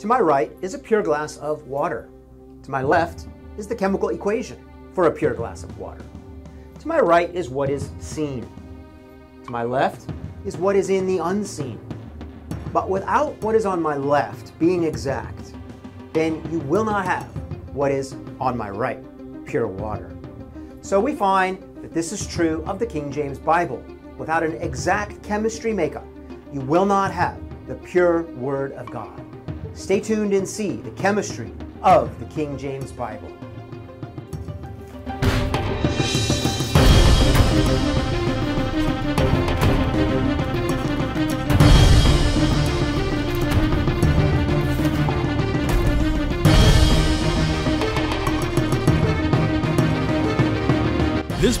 To my right is a pure glass of water. To my left is the chemical equation for a pure glass of water. To my right is what is seen. To my left is what is in the unseen. But without what is on my left being exact, then you will not have what is on my right, pure water. So we find that this is true of the King James Bible. Without an exact chemistry makeup, you will not have the pure Word of God. Stay tuned and see the chemistry of the King James Bible.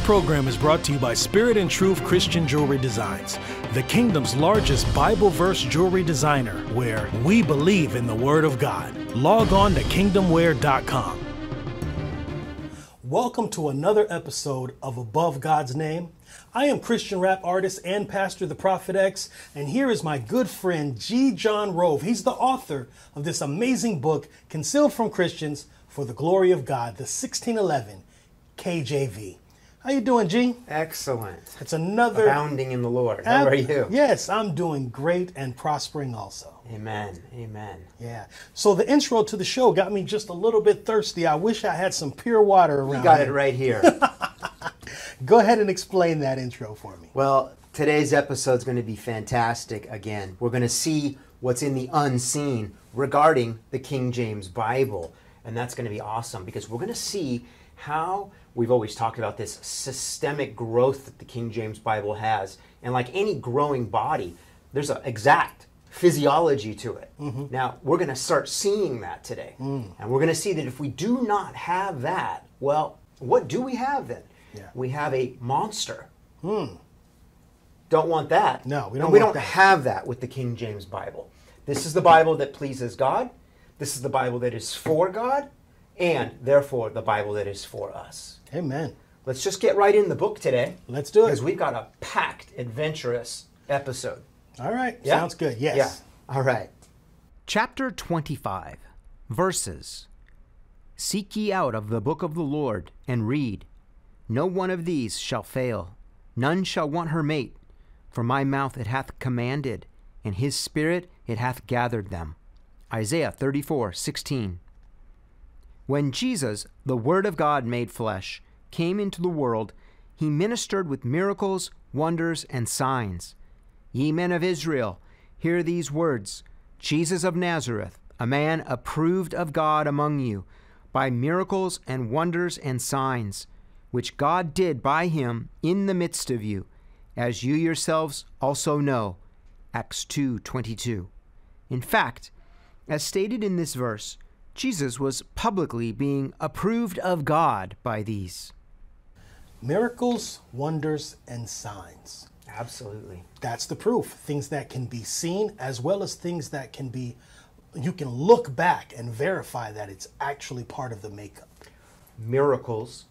Program is brought to you by Spirit and Truth Christian Jewelry Designs, the kingdom's largest Bible verse jewelry designer, where we believe in the Word of God. Log on to kingdomware.com. Welcome to another episode of Above God's Name. I am Christian rap artist and pastor, the Prophet X, and here is my good friend G. Jon Rov. He's the author of this amazing book, Concealed from Christians for the Glory of God, the 1611 KJV. How you doing, G? Excellent. It's another Abounding in the Lord. How are you? Yes, I'm doing great and prospering also. Amen. Amen. Yeah. So the intro to the show got me just a little bit thirsty. I wish I had some pure water around. You got here. it right here. Go ahead and explain that intro for me. well, today's episode is going to be fantastic again. We're going to see what's in the unseen regarding the King James Bible. And that's going to be awesome because we're going to see how we've always talked about this systemic growth that the King James Bible has. And like any growing body, there's an exact physiology to it. Mm-hmm. Now, we're going to start seeing that today. Mm. And we're going to see that if we do not have that, well, what do we have then? Yeah. We have a monster. Hmm. Don't want that. No, we don't we want don't that. have that with the King James Bible. This is the Bible that pleases God. This is the Bible that is for God, and therefore the Bible that is for us. Amen. Let's just get right in the book today. Let's do it. Because we've got a packed, adventurous episode. All right. Yeah? Sounds good. Yes. Yeah. All right. Chapter 25 Verses Seek ye out of the book of the Lord, and read. No one of these shall fail, none shall want her mate. For my mouth it hath commanded, and his spirit it hath gathered them. Isaiah 34 16. When Jesus, the Word of God made flesh, came into the world, he ministered with miracles, wonders, and signs. Ye men of Israel, hear these words Jesus of Nazareth, a man approved of God among you, by miracles and wonders and signs, which God did by him in the midst of you, as you yourselves also know. Acts 2:22. In fact, as stated in this verse, Jesus was publicly being approved of God by these. Miracles, wonders, and signs. Absolutely. That's the proof. Things that can be seen as well as things that can be you can look back and verify that it's actually part of the makeup. Miracles,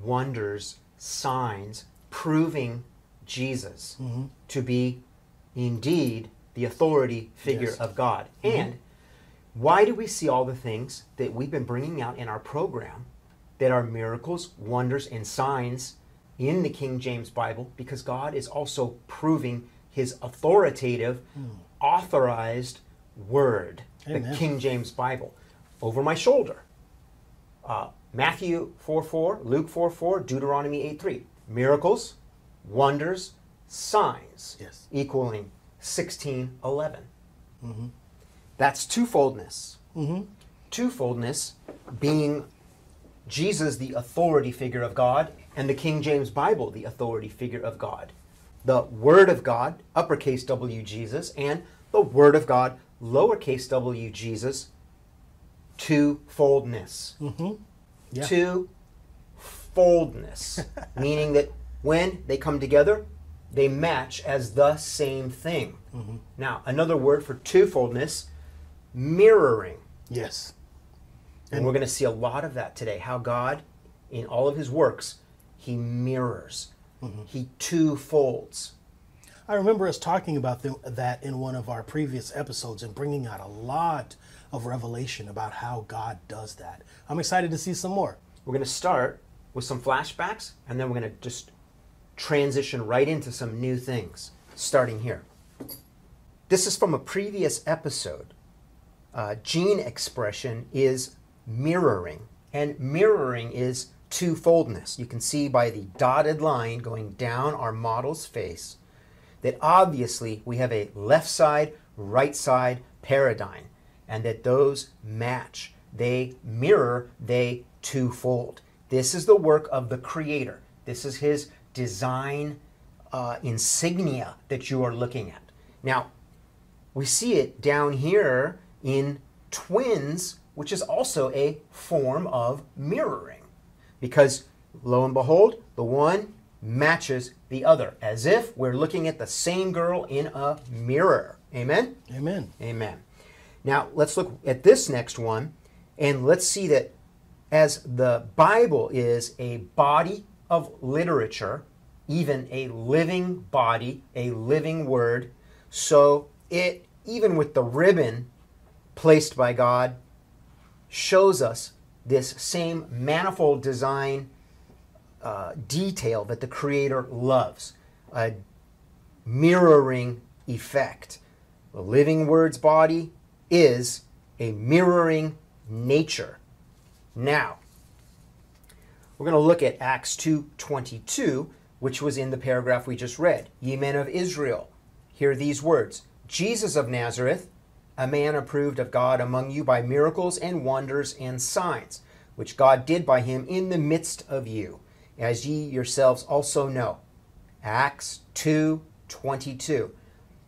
wonders, signs proving Jesus Mm-hmm. to be indeed the authority figure Yes. Mm-hmm. of God. And why do we see all the things that we've been bringing out in our program that are miracles, wonders, and signs in the King James Bible? Because God is also proving his authoritative, authorized word. Amen. the King James Bible, over my shoulder. Uh, Matthew 4 4, Luke 4 4, Deuteronomy 8 3. Miracles, wonders, signs Yes. equaling 16 11. That's twofoldness. Mm-hmm. Twofoldness being Jesus, the authority figure of God, and the King James Bible, the authority figure of God. The Word of God, uppercase W Jesus, and the Word of God, lowercase w Jesus, twofoldness. Mm-hmm. Yeah. Twofoldness, meaning that when they come together, they match as the same thing. Mm-hmm. Now, another word for twofoldness, mirroring. Yes. And we're going to see a lot of that today. How God, in all of his works, he mirrors, mm-hmm. he twofolds. I remember us talking about the, that in one of our previous episodes and bringing out a lot of revelation about how God does that. I'm excited to see some more. We're going to start with some flashbacks, and then we're going to just transition right into some new things, starting here. This is from a previous episode. Uh, gene expression is mirroring, and mirroring is twofoldness. You can see by the dotted line going down our model's face that obviously we have a left side, right side paradigm, and that those match. They mirror, they twofold. This is the work of the Creator. This is His design uh, insignia that you are looking at. Now, we see it down here in twins, which is also a form of mirroring. Because lo and behold, the one matches the other, as if we're looking at the same girl in a mirror. Amen? Amen. Amen. Now, let's look at this next one, and let's see that as the Bible is a body of literature, even a living body, a living word, so it, even with the ribbon placed by God, shows us this same manifold design uh, detail that the Creator loves a mirroring effect. The living word's body is a mirroring nature. Now, we're going to look at Acts 2:22, which was in the paragraph we just read. Ye men of Israel, hear these words: Jesus of Nazareth, a man approved of God among you by miracles and wonders and signs, which God did by him in the midst of you, as ye yourselves also know. Acts 2:22.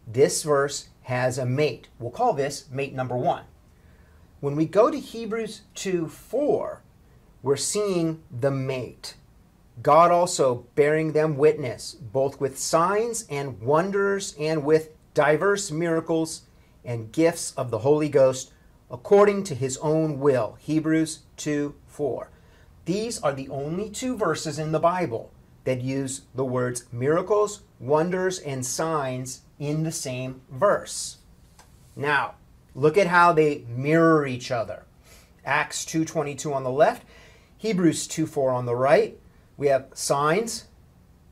This verse has a mate. We'll call this mate number 1. When we go to Hebrews 2 4, we're seeing the mate. God also bearing them witness, both with signs and wonders and with diverse miracles and gifts of the Holy Ghost, according to his own will. Hebrews 2 4. These are the only two verses in the Bible that use the words miracles, wonders, and signs in the same verse. Now, look at how they mirror each other. Acts 2:22 on the left, Hebrews 2:4 on the right. We have signs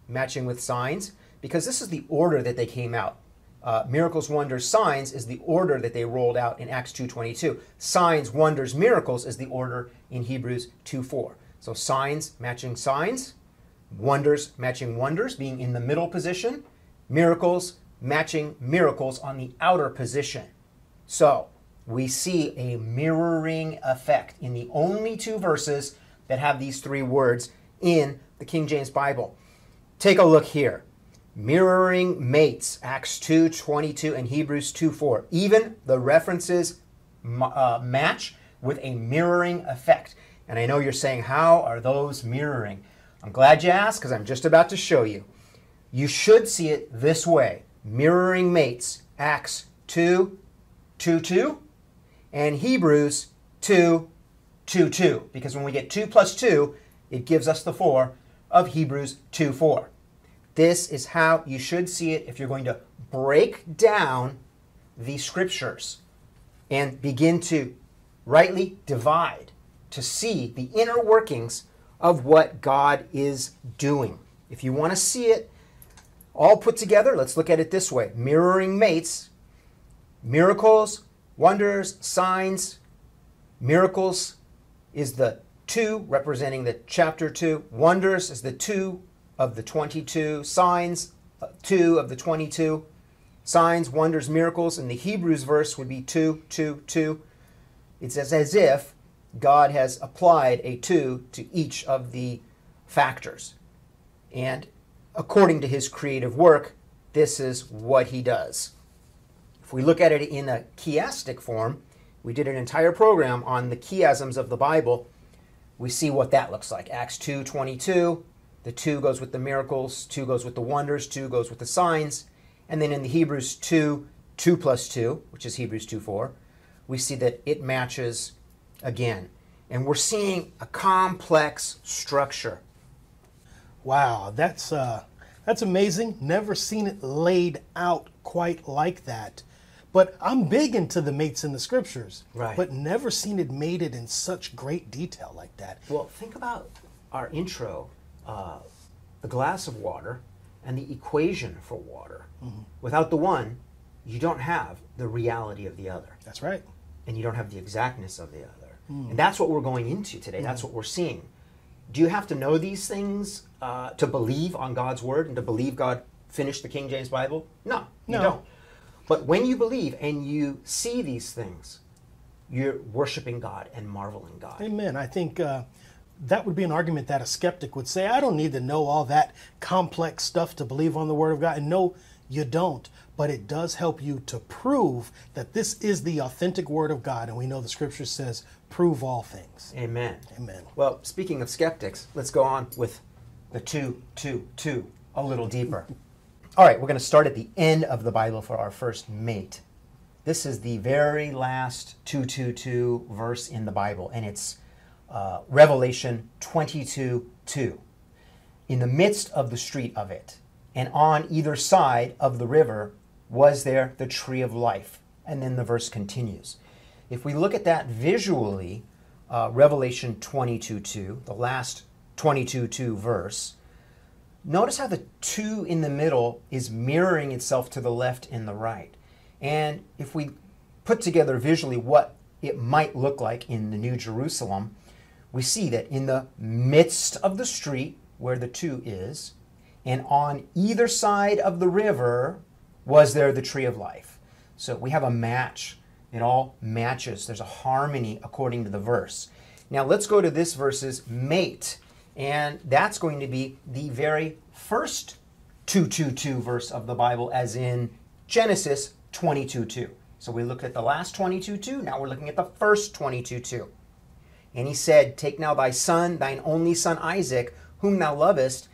matching with signs because this is the order that they came out. Uh, miracles, wonders, signs is the order that they rolled out in Acts 2:22. Signs, wonders, miracles is the order in Hebrews 2:4. So signs matching signs, wonders matching wonders being in the middle position, miracles matching miracles on the outer position. So we see a mirroring effect in the only two verses that have these three words in the King James Bible. Take a look here. Mirroring mates, Acts 2 22 and Hebrews 2 4. Even the references uh, match with a mirroring effect. And I know you're saying, how are those mirroring? I'm glad you asked because I'm just about to show you. You should see it this way mirroring mates, Acts 2 2 2 and Hebrews 2 2 2. Because when we get 2 plus 2, it gives us the 4 of Hebrews 2 4. This is how you should see it if you're going to break down the scriptures and begin to rightly divide to see the inner workings of what God is doing. If you want to see it all put together, let's look at it this way mirroring mates, miracles, wonders, signs. Miracles is the two representing the chapter 2, wonders is the two of the 22, signs, uh, two of the 22. Signs, wonders, miracles And the Hebrews verse would be two, two, two. It's as, as if God has applied a two to each of the factors. And according to his creative work, this is what he does. If we look at it in a chiastic form, we did an entire program on the chiasms of the Bible. We see what that looks like. Acts 2 22, the 2 goes with the miracles, 2 goes with the wonders, 2 goes with the signs. And then in the Hebrews 2, 2 plus 2, which is Hebrews 2 4, we see that it matches again. And we're seeing a complex structure. Wow, that's uh, That's amazing. Never seen it laid out quite like that. But I'm big into the mates in the scriptures. Right. But never seen it made it in such great detail like that. Well, think about our intro uh, the glass of water and the equation for water. Without the one, you don't have the reality of the other, That's right. and you don't have the exactness of the other. And that's what we're going into today. That's what we're seeing. Do you have to know these things uh, to believe on God's word and to believe God finished the King James Bible? No, you No. don't. But when you believe and you see these things, you're worshiping God and marveling God. Amen. I think uh, that would be an argument that a skeptic would say, I don't need to know all that complex stuff to believe on the Word of God. And no, you don't. But it does help you to prove that this is the authentic Word of God. And we know the Scripture says, prove all things. Amen. Amen. Well, speaking of skeptics, let's go on with the two, two, two a little deeper. All right, we're going to start at the end of the Bible for our first mate. This is the very last 222 verse in the Bible, and it's uh, Revelation 22 2. In the midst of the street of it, and on either side of the river, was there the tree of life. And then the verse continues. If we look at that visually, uh, Revelation 22 2, the last 22 2 verse, notice how the two in the middle is mirroring itself to the left and the right. And if we put together visually what it might look like in the New Jerusalem, we see that in the midst of the street where the two is, and on either side of the river was there the tree of life. So we have a match. It all matches. There's a harmony according to the verse. Now let's go to this verse's mate. And that's going to be the very first 222 verse of the Bible, as in Genesis 22:2. So we looked at the last 22:2. Now we're looking at the first 22:2. And he said, Take now thy son, thine only son Isaac, whom thou lovest,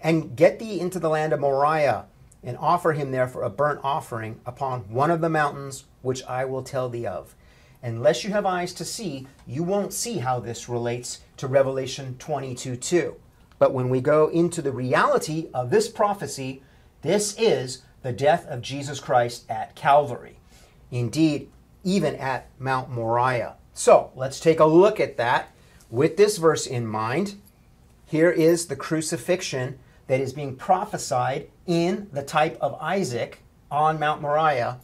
and get thee into the land of Moriah, and offer him there for a burnt offering upon one of the mountains which I will tell thee of. Unless you have eyes to see, you won't see how this relates to Revelation 22 2. But when we go into the reality of this prophecy, this is the death of Jesus Christ at Calvary. Indeed, even at Mount Moriah. So let's take a look at that with this verse in mind. Here is the crucifixion that is being prophesied in the type of Isaac on Mount Moriah,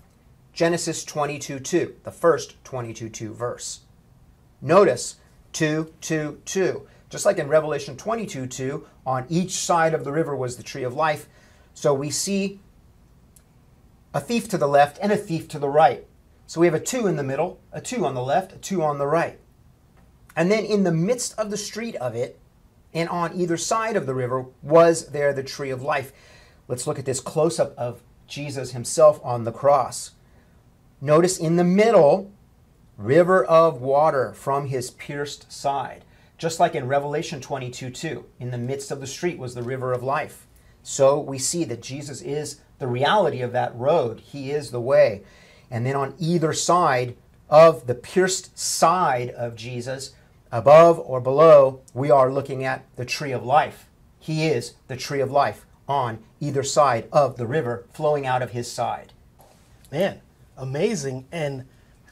Genesis 22 2, the first 22 2 verse. Notice 2 2 2. Just like in Revelation 22 2, on each side of the river was the tree of life. So we see a thief to the left and a thief to the right. So we have a 2 in the middle, a 2 on the left, a 2 on the right. And then in the midst of the street of it, and on either side of the river, was there the tree of life. Let's look at this close up of Jesus himself on the cross. Notice in the middle, river of water from his pierced side. Just like in Revelation 22 2, in the midst of the street was the river of life. So we see that Jesus is the reality of that road, he is the way. And then on either side of the pierced side of Jesus, above or below, we are looking at the tree of life. He is the tree of life on either side of the river flowing out of his side. Man, amazing. And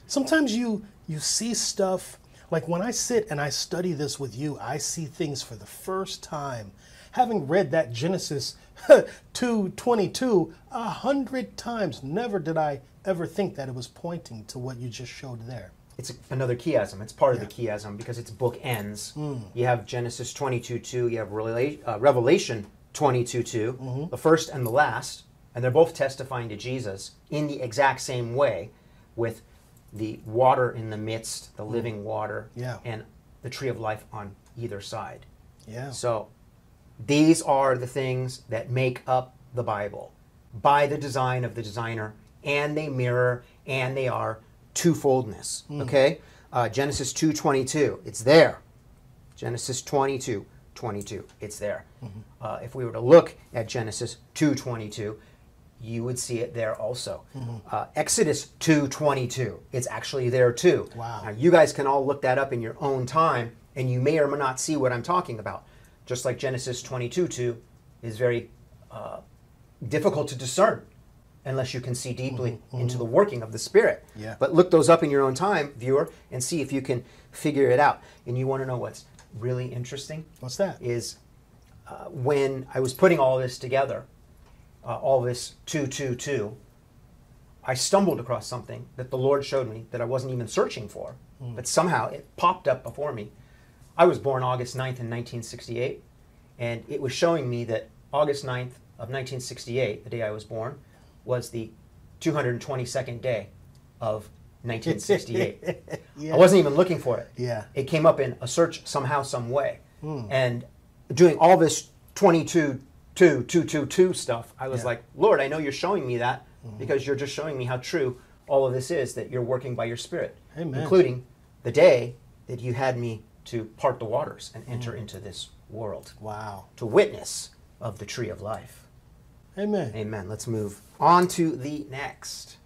sometimes you you see stuff like when I sit and I study this with you, I see things for the first time. Having read that Genesis 2:22 a hundred times, never did I ever think that it was pointing to what you just showed there. It's another chiasm. It's part of the chiasm because it's book ends. Hmm. You have Genesis 22 2, you have uh, Revelation 22 2, mm-hmm. the first and the last, and they're both testifying to Jesus in the exact same way with the water in the midst, the mm. living water, Yeah. and the tree of life on either side. Yeah. So these are the things that make up the Bible by the design of the designer, and they mirror and they are twofoldness. Okay, uh, Genesis two twenty two, it's there. Genesis 22, 22, it's there. Uh, if we were to look at Genesis two twenty two, you would see it there also. Uh, Exodus two twenty two, it's actually there too. Wow. Now, you guys can all look that up in your own time, and you may or may not see what I'm talking about. Just like Genesis 22 2 is very uh, difficult to discern unless you can see deeply into the working of the Spirit. Yeah. But look those up in your own time, viewer, and see if you can figure it out. And you want to know what's really interesting? What's that? Is uh, when I was putting all this together, uh, all this 222, I stumbled across something that the Lord showed me that I wasn't even searching for, but somehow it popped up before me. I was born August 9th in 1968, and it was showing me that August 9th of 1968, the day I was born, was the 222nd day of 1968. Yeah. I wasn't even looking for it. Yeah. It came up in a search somehow, some way. Hmm. And doing all this 22, 2, 2, 2, 2 stuff, I was Yeah. like, Lord, I know you're showing me that hmm. because you're just showing me how true all of this is, that you're working by your Spirit, Amen. including the day that you had me to part the waters and enter mm. into this world Wow. to witness of the tree of life. Amen. Amen. Let's move on to the next.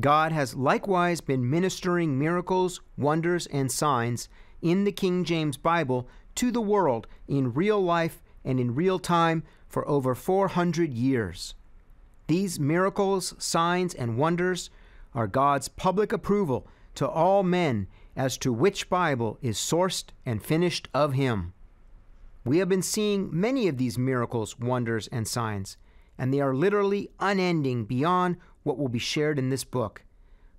God has likewise been ministering miracles, wonders, and signs in the King James Bible to the world in real life and in real time for over 400 years. These miracles, signs, and wonders are God's public approval to all men as to which Bible is sourced and finished of Him. We have been seeing many of these miracles, wonders, and signs, and they are literally unending beyond what will be shared in this book.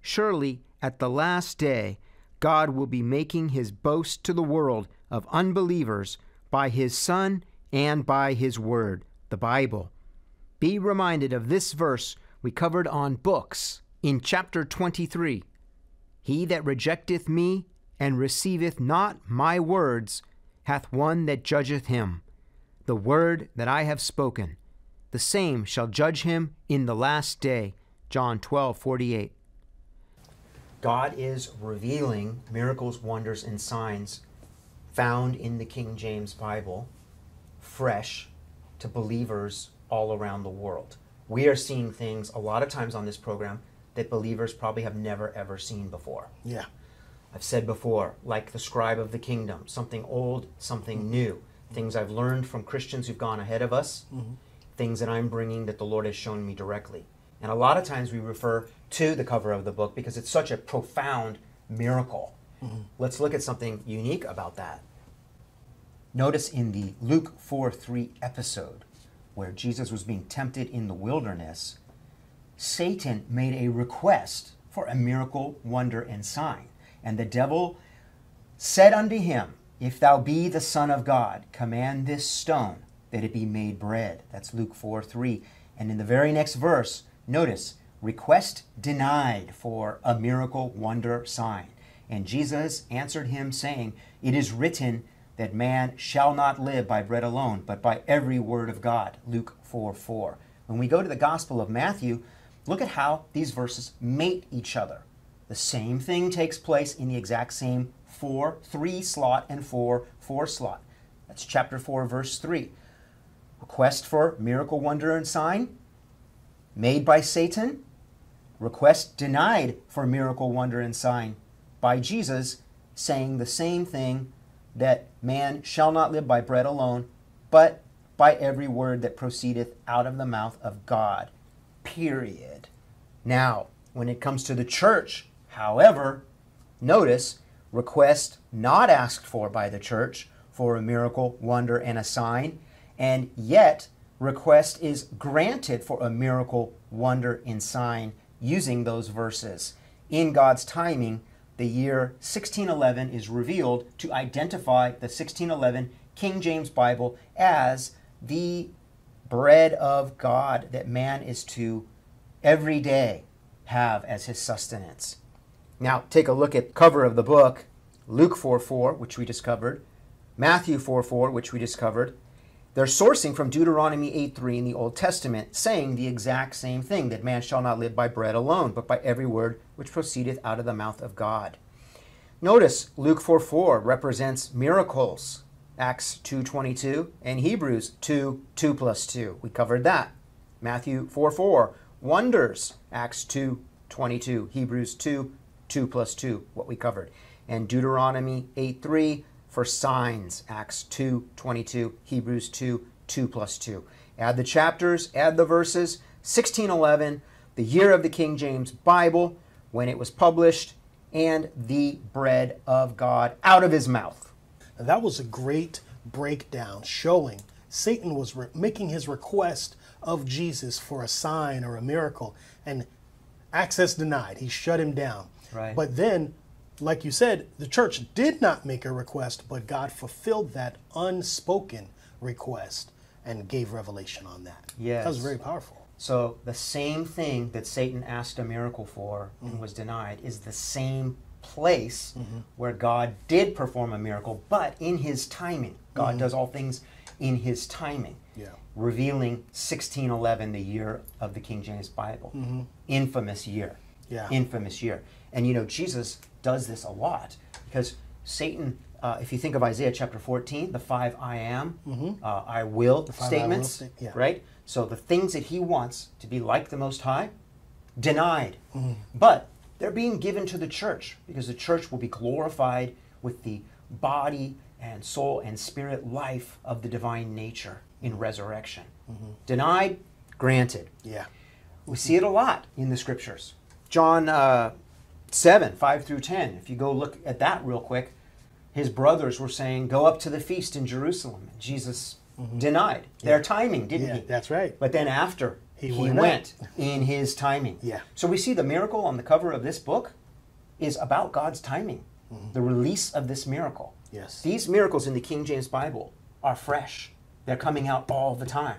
Surely, at the last day, God will be making his boast to the world of unbelievers by his Son and by his Word, the Bible. Be reminded of this verse we covered on books in chapter 23. He that rejecteth me and receiveth not my words hath one that judgeth him. The word that I have spoken, the same shall judge him in the last day. John 12, 48. God is revealing miracles, wonders, and signs found in the King James Bible fresh to believers all around the world. We are seeing things a lot of times on this program that believers probably have never ever seen before. Yeah. I've said before, like the scribe of the kingdom, something old, something mm-hmm. new, things I've learned from Christians who've gone ahead of us, mm-hmm. things that I'm bringing that the Lord has shown me directly. And a lot of times we refer to the cover of the book because it's such a profound miracle. Mm-hmm. Let's look at something unique about that. Notice in the Luke 4 3 episode, where Jesus was being tempted in the wilderness, Satan made a request for a miracle, wonder, and sign. And the devil said unto him, If thou be the Son of God, command this stone that it be made bread. That's Luke 4 3. And in the very next verse, notice, request denied for a miracle, wonder, sign. And Jesus answered him, saying, It is written that man shall not live by bread alone, but by every word of God. Luke 4 4. When we go to the Gospel of Matthew, look at how these verses mate each other. The same thing takes place in the exact same 4 3 slot and 4 4 slot. That's chapter 4, verse 3. Request for miracle, wonder, and sign made by Satan. Request denied for miracle, wonder, and sign by Jesus, saying the same thing that man shall not live by bread alone, but by every word that proceedeth out of the mouth of God. Period. Now, when it comes to the church, however, notice request not asked for by the church for a miracle, wonder, and a sign, and yet request is granted for a miracle, wonder, and sign using those verses. In God's timing, the year 1611 is revealed to identify the 1611 King James Bible as the bread of God that man is to every day have as his sustenance. Now, take a look at cover of the book, Luke 4 4, which we discovered, Matthew 4 4, which we discovered. They're sourcing from Deuteronomy 8 3 in the Old Testament, saying the exact same thing that man shall not live by bread alone, but by every word which proceedeth out of the mouth of God. Notice Luke 4 4 represents miracles, Acts 2 22, and Hebrews 2 2 plus 2. We covered that. Matthew 4 4, wonders, Acts 2 22, Hebrews 2 2 plus 2, what we covered. And Deuteronomy 8 3 for signs, Acts 2 22, Hebrews 2 2 plus 2. Add the chapters, add the verses. 1611, the year of the King James Bible, when it was published, and the bread of God out of his mouth. And that was a great breakdown showing Satan was re- making his request of Jesus for a sign or a miracle, and access denied. He shut him down. Right. But then, like you said, the church did not make a request, but God fulfilled that unspoken request and gave revelation on that. Yes. That was very powerful. So the same thing that Satan asked a miracle for and was denied is the same place mm-hmm. where God did perform a miracle, but in his timing. God mm-hmm. does all things in his timing. Yeah. Revealing 1611, the year of the King James Bible. Mm-hmm. Infamous year. Yeah. Infamous year. And you know, Jesus does this a lot because Satan, uh, if you think of Isaiah chapter 14, the five I am, uh, I will five I will statements, yeah. right? So the things that he wants to be like the Most High, denied. But they're being given to the church because the church will be glorified with the body and soul and spirit life of the divine nature in resurrection. Denied, granted. Yeah. We see it a lot in the scriptures. John uh, 7, 5 through 10. If you go look at that real quick, his brothers were saying, Go up to the feast in Jerusalem. And Jesus denied their timing, didn't Yeah, he? that's right. But then after, He he, went went, in his timing. Yeah. So we see the miracle on the cover of this book is about God's timing, the release of this miracle. Yes. These miracles in the King James Bible are fresh, they're coming out all the time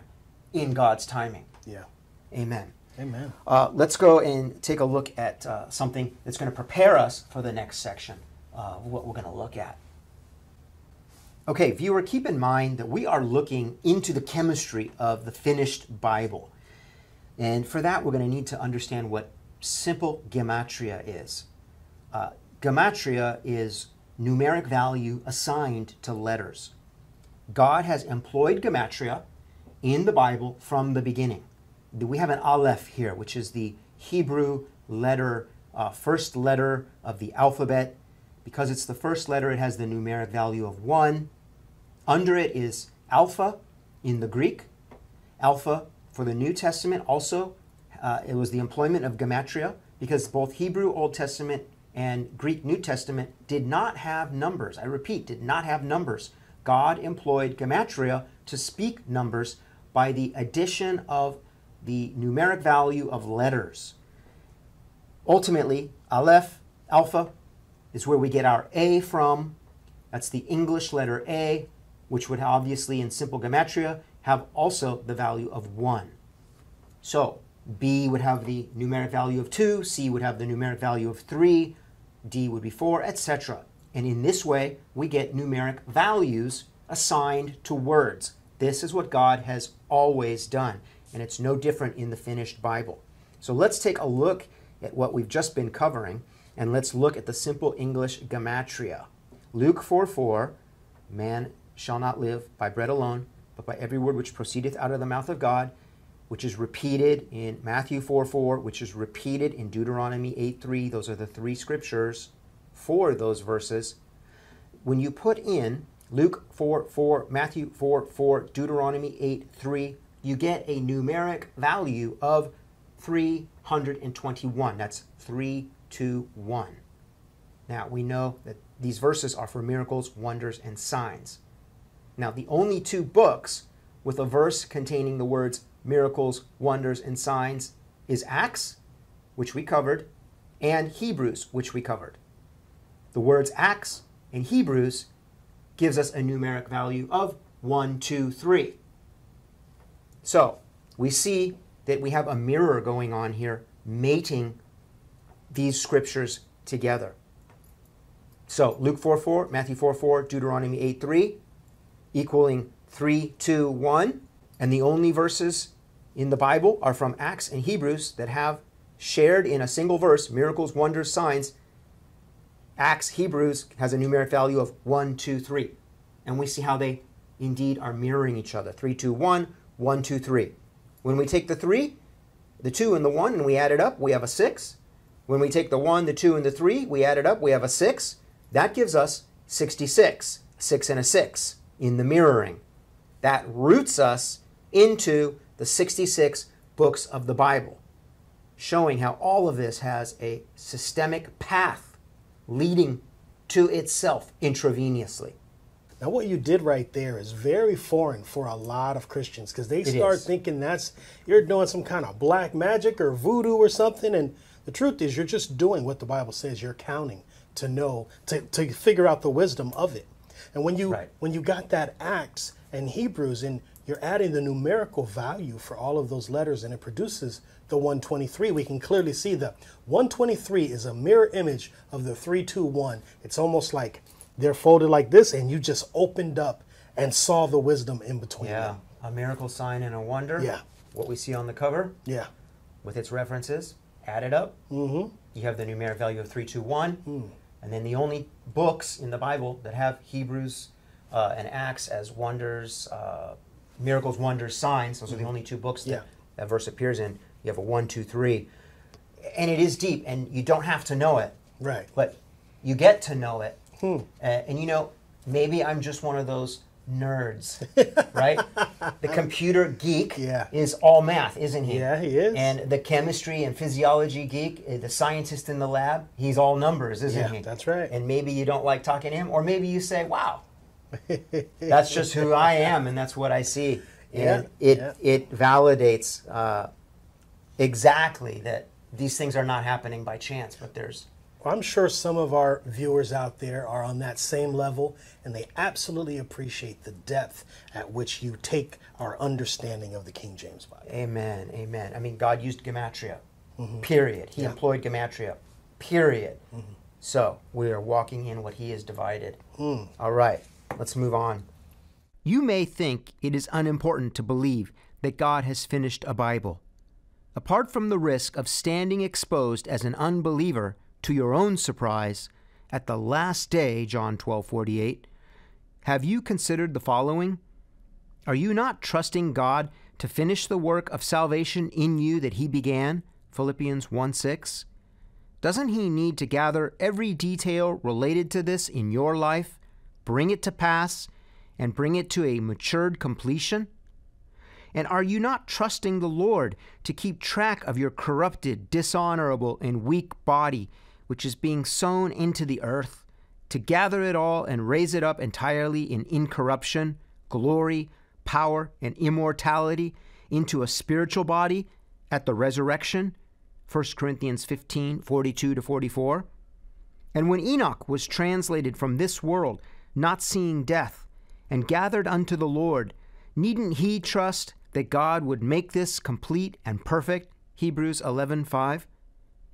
in God's timing. Yeah. Amen. Amen. Uh, let's go and take a look at uh, something that's going to prepare us for the next section of what we're going to look at. Okay, viewer, keep in mind that we are looking into the chemistry of the finished Bible. And for that, we're going to need to understand what simple gematria is. Uh, gematria is numeric value assigned to letters. God has employed gematria in the Bible from the beginning. We have an aleph here, which is the Hebrew letter, uh, first letter of the alphabet. Because it's the first letter, it has the numeric value of 1. Under it is alpha in the Greek. Alpha for the New Testament also, uh, it was the employment of gematria because both Hebrew Old Testament and Greek New Testament did not have numbers. I repeat, did not have numbers. God employed gematria to speak numbers by the addition of the numeric value of letters. Ultimately, Aleph, Alpha, is where we get our A from. That's the English letter A, which would obviously in simple gematria have also the value of 1. So B would have the numeric value of 2, C would have the numeric value of 3, D would be 4, etc. And in this way, we get numeric values assigned to words. This is what God has always done, and it's no different in the finished Bible. So let's take a look at what we've just been covering, and let's look at the simple English gematria. Luke 4 4, man shall not live by bread alone, but by every word which proceedeth out of the mouth of God, which is repeated in Matthew 4 4, which is repeated in Deuteronomy 8 3. Those are the three scriptures for those verses. When you put in Luke 4 4, Matthew 4 4, Deuteronomy 8 3, you get a numeric value of 321. That's 321. Now, we know that these verses are for miracles, wonders, and signs. Now, the only two books with a verse containing the words miracles, wonders, and signs is Acts, which we covered, and Hebrews, which we covered. The words Acts and Hebrews gives us a numeric value of 1, 2, 3. So, we see that we have a mirror going on here, mating these scriptures together. So, Luke 4 4, Matthew 4 4, Deuteronomy 8 3, equaling 3, 2, 1. And the only verses in the Bible are from Acts and Hebrews that have shared in a single verse miracles, wonders, signs. Acts, Hebrews has a numeric value of 1, 2, 3. And we see how they indeed are mirroring each other 3, 2, 1, 1, 2, 3. When we take the 3, the 2, and the 1, and we add it up, we have a 6. When we take the 1, the 2, and the 3, we add it up, we have a 6. That gives us 66, 6 and a 6 in the mirroring. That roots us into the 66 books of the Bible, showing how all of this has a systemic path leading to itself intravenously. Now, what you did right there is very foreign for a lot of Christians because they start is. thinking that's you're doing some kind of black magic or voodoo or something. And the truth is, you're just doing what the Bible says. You're counting to know to, to figure out the wisdom of it. And when you Right. when you got that Acts and Hebrews and you're adding the numerical value for all of those letters and it produces the 123, we can clearly see the 123 is a mirror image of the 321. It's almost like they're folded like this and you just opened up and saw the wisdom in between Yeah, them. a miracle sign and a wonder. Yeah. What we see on the cover Yeah. with its references added up. Mm-hmm. You have the numeric value of 321. Hmm. And then the only books in the Bible that have Hebrews uh, and Acts as wonders, uh, miracles, wonders, signs, those are the only two books that. Yeah. that verse appears in. You have a one, two, three. And it is deep, and you don't have to know it. Right. But you get to know it. Hmm. Uh, and you know, maybe I'm just one of those nerds, right? the computer geek Yeah. is all math, isn't he? Yeah, he is. And the chemistry and physiology geek, uh, the scientist in the lab, he's all numbers, isn't Yeah, he? that's right. And maybe you don't like talking to him, or maybe you say, wow, that's just who I am, and that's what I see. And Yeah, it, yeah. it validates uh, exactly that these things are not happening by chance, but there's Well, I'm sure some of our viewers out there are on that same level and they absolutely appreciate the depth at which you take our understanding of the King James Bible. Amen. Amen. I mean, God used gematria. Mm-hmm. Period. He Yeah. employed gematria. Period. Mm-hmm. So we are walking in what He has divided. Mm. All right. Let's move on. You may think it is unimportant to believe that God has finished a Bible. Apart from the risk of standing exposed as an unbeliever to your own surprise at the last day, John 12:48, have you considered the following? Are you not trusting God to finish the work of salvation in you that he began? Philippians 1:6. Doesn't he need to gather every detail related to this in your life, bring it to pass, and bring it to a matured completion? And are you not trusting the Lord to keep track of your corrupted, dishonorable, and weak body, which is being sown into the earth, to gather it all and raise it up entirely in incorruption, glory, power, and immortality into a spiritual body at the resurrection? 1 Corinthians 15 42 to 44. And when Enoch was translated from this world, not seeing death, and gathered unto the Lord, needn't he trust that God would make this complete and perfect? Hebrews 11:5.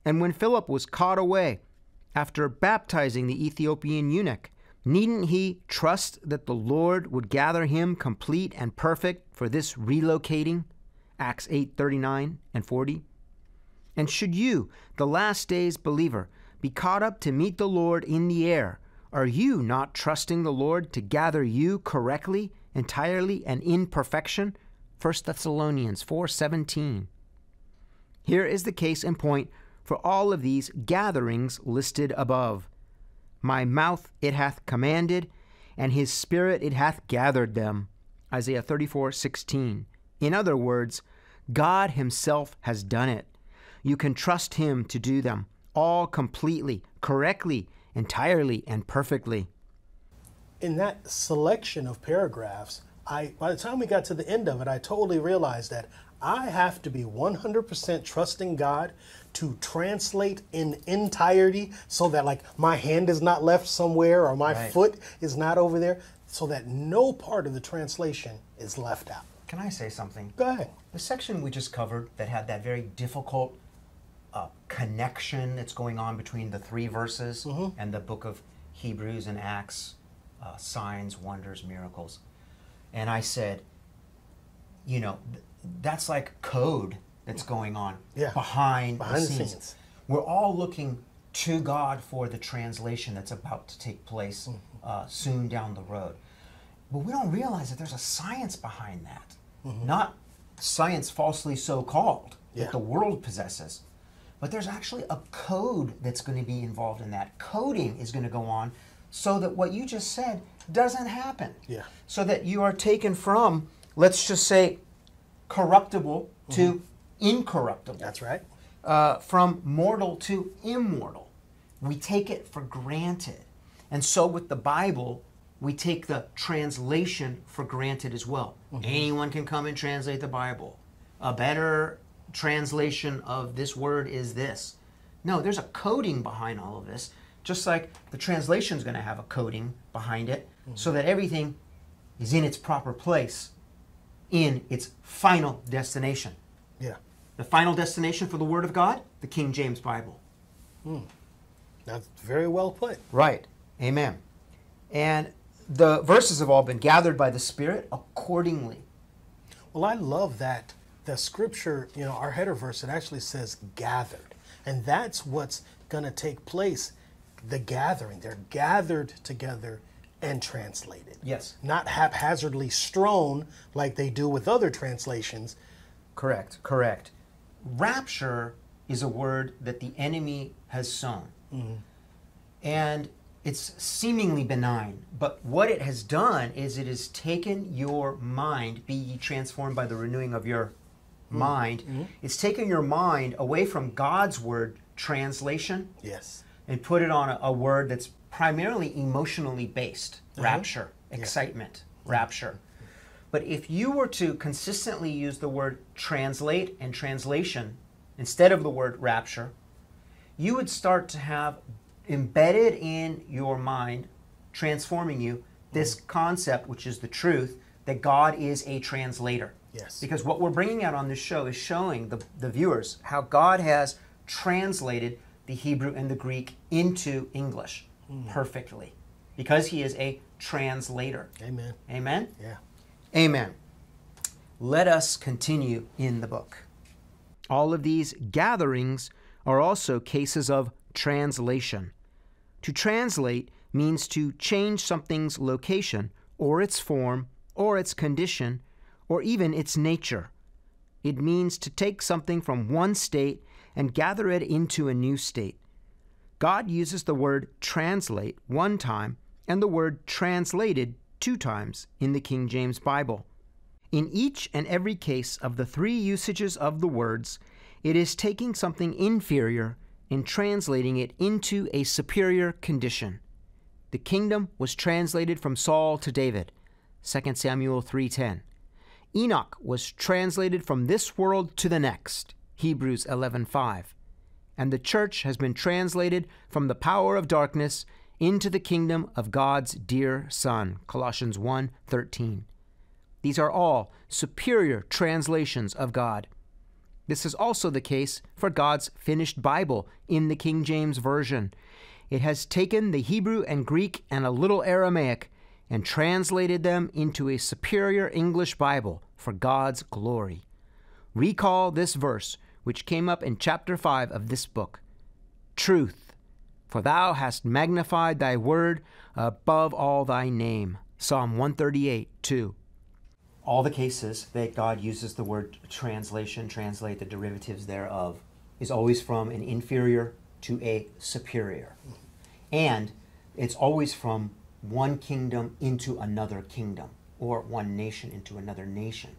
And when Philip was caught away after baptizing the Ethiopian eunuch, needn't he trust that the Lord would gather him complete and perfect for this relocating? Acts 8:39 and 40. And should you, the last days believer, be caught up to meet the Lord in the air, are you not trusting the Lord to gather you correctly, entirely, and in perfection? 1 Thessalonians 4:17. Here is the case in point for all of these gatherings listed above. My mouth it hath commanded, and his spirit it hath gathered them. Isaiah 34:16. In other words, God himself has done it. You can trust him to do them all completely, correctly, entirely, and perfectly. in that selection of paragraphs, I by the time we got to the end of it, I totally realized that I have to be 100% trusting God to translate in entirety so that like my hand is not left somewhere or my Right. foot is not over there so that no part of the translation is left out. Can I say something? Go ahead. The section we just covered that had that very difficult uh, connection that's going on between the three verses and the book of Hebrews and Acts, uh, signs, wonders, miracles. And I said, you know, th- that's like code that's going on Yeah. behind, Behind the, the scenes. scenes. We're all looking to God for the translation that's about to take place uh, soon down the road. But we don't realize that there's a science behind that. Not science falsely so called Yeah. that the world possesses, but there's actually a code that's going to be involved in that. Coding is going to go on so that what you just said doesn't happen. Yeah. So that you are taken from, let's just say, corruptible mm-hmm. to incorruptible. That's right. uh, from mortal to immortal. We take it for granted. And so with the Bible, we take the translation for granted as well. Mm-hmm. Anyone can come and translate the Bible. A better translation of this word is this. No, there's a coding behind all of this, just like the translation is going to have a coding behind it mm-hmm. so that everything is in its proper place in its final destination. Yeah. The final destination for the Word of God? The King James Bible. Hmm. That's very well put. Right. Amen. And the verses have all been gathered by the Spirit accordingly. Well, I love that the scripture, you know, our header verse, it actually says gathered. And that's what's going to take place the gathering. They're gathered together and translated. Yes. Not haphazardly strewn like they do with other translations. Correct. Correct. Rapture is a word that the enemy has sown. Mm-hmm. And it's seemingly benign, but what it has done is it has taken your mind, be ye transformed by the renewing of your mm-hmm. mind. Mm-hmm. It's taken your mind away from God's word translation Yes. and put it on a, a word that's primarily emotionally based mm-hmm. rapture, excitement, rapture. But if you were to consistently use the word translate and translation instead of the word rapture, you would start to have embedded in your mind, transforming you, this mm-hmm. concept, which is the truth, that God is a translator. Yes. Because what we're bringing out on this show is showing the, the viewers how God has translated the Hebrew and the Greek into English Mm. perfectly. Because he is a translator. Amen. Amen? Yeah. Amen. Let us continue in the book. All of these gatherings are also cases of translation. To translate means to change something's location, or its form, or its condition, or even its nature. It means to take something from one state and gather it into a new state. God uses the word translate one time and the word translated two times in the King James Bible. In each and every case of the three usages of the words, it is taking something inferior and translating it into a superior condition. The kingdom was translated from Saul to David, 2 Samuel 3:10. Enoch was translated from this world to the next, Hebrews 11:5. And the church has been translated from the power of darkness into the kingdom of God's dear Son, Colossians 1:13. These are all superior translations of God. This is also the case for God's finished Bible in the King James Version. It has taken the Hebrew and Greek and a little Aramaic and translated them into a superior English Bible for God's glory. Recall this verse, which came up in chapter 5 of this book Truth, for thou hast magnified thy word above all thy name. Psalm 138 2. All the cases that God uses the word translation, translate the derivatives thereof, is always from an inferior to a superior. And it's always from one kingdom into another kingdom, or one nation into another nation.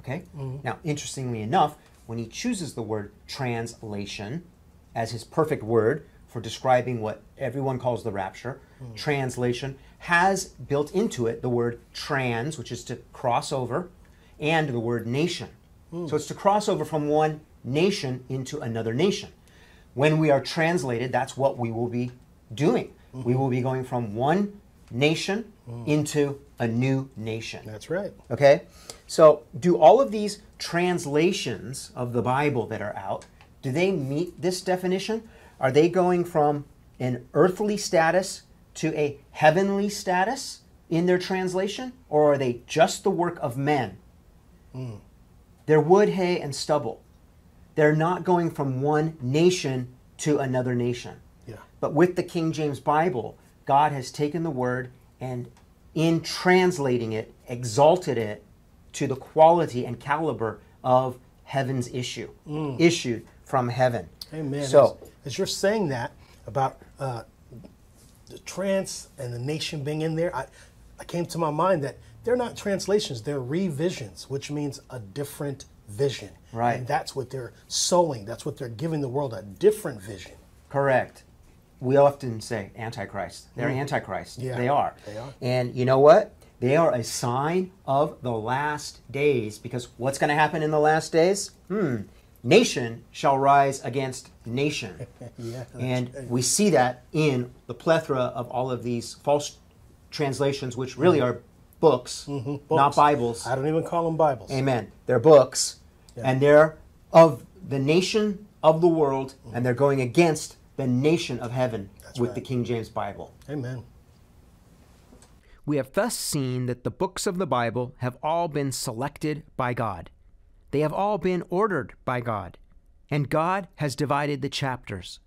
Okay? Mm-hmm. Now, interestingly enough, when he chooses the word translation as his perfect word for describing what everyone calls the rapture, hmm. translation has built into it the word trans, which is to cross over, and the word nation. Hmm. So it's to cross over from one nation into another nation. When we are translated, that's what we will be doing. Hmm. We will be going from one nation into a new nation. That's right. Okay? So, do all of these translations of the Bible that are out, do they meet this definition? Are they going from an earthly status to a heavenly status in their translation? Or are they just the work of men? Hmm. They're wood, hay, and stubble. They're not going from one nation to another nation. Yeah. But with the King James Bible, God has taken the word and, in translating it, exalted it to the quality and caliber of heaven's issue, issued from heaven. Amen. So, as, as you're saying that about uh, the trance and the nation being in there, I, I came to my mind that they're not translations, they're revisions, which means a different vision. Right. And that's what they're sowing, that's what they're giving the world a different vision. Correct. We often say Antichrist. They're Antichrist. Mm. Yeah, they are. they are. And you know what? They are a sign of the last days because what's going to happen in the last days? Hmm. Nation shall rise against nation. Yeah, And right. we see that in the plethora of all of these false translations, which really are books, not Mm-hmm. Books. Bibles. I don't even call them Bibles. Amen. They're books, Yeah. and they're of the nation of the world, and they're going against the nation of heaven That's with right. the King James Bible. Amen. We have thus seen that the books of the Bible have all been selected by God. They have all been ordered by God, and God has divided the chapters.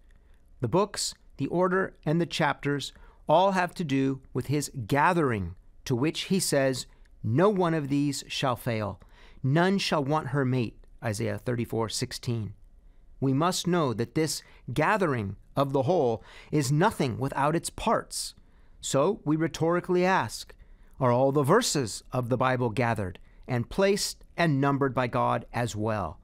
The books, the order, and the chapters all have to do with His gathering, to which He says, No one of these shall fail, none shall want her mate. Isaiah 34 16. We must know that this gathering of the whole is nothing without its parts. So we rhetorically ask Are all the verses of the Bible gathered and placed and numbered by God as well?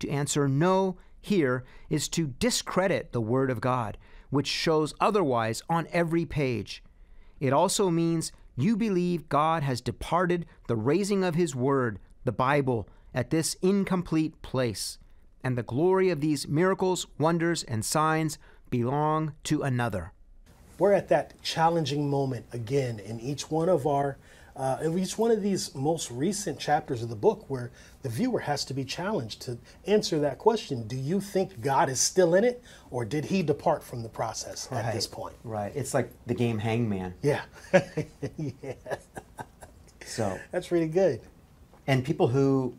To answer no here is to discredit the Word of God, which shows otherwise on every page. It also means you believe God has departed the raising of His Word, the Bible, at this incomplete place, and the glory of these miracles, wonders, and signs belong to another. We're at that challenging moment again in each one of our, uh, in each one of these most recent chapters of the book, where the viewer has to be challenged to answer that question: Do you think God is still in it, or did He depart from the process at this point? Right. It's like the game Hangman. Yeah, yeah, So, that's really good. and people who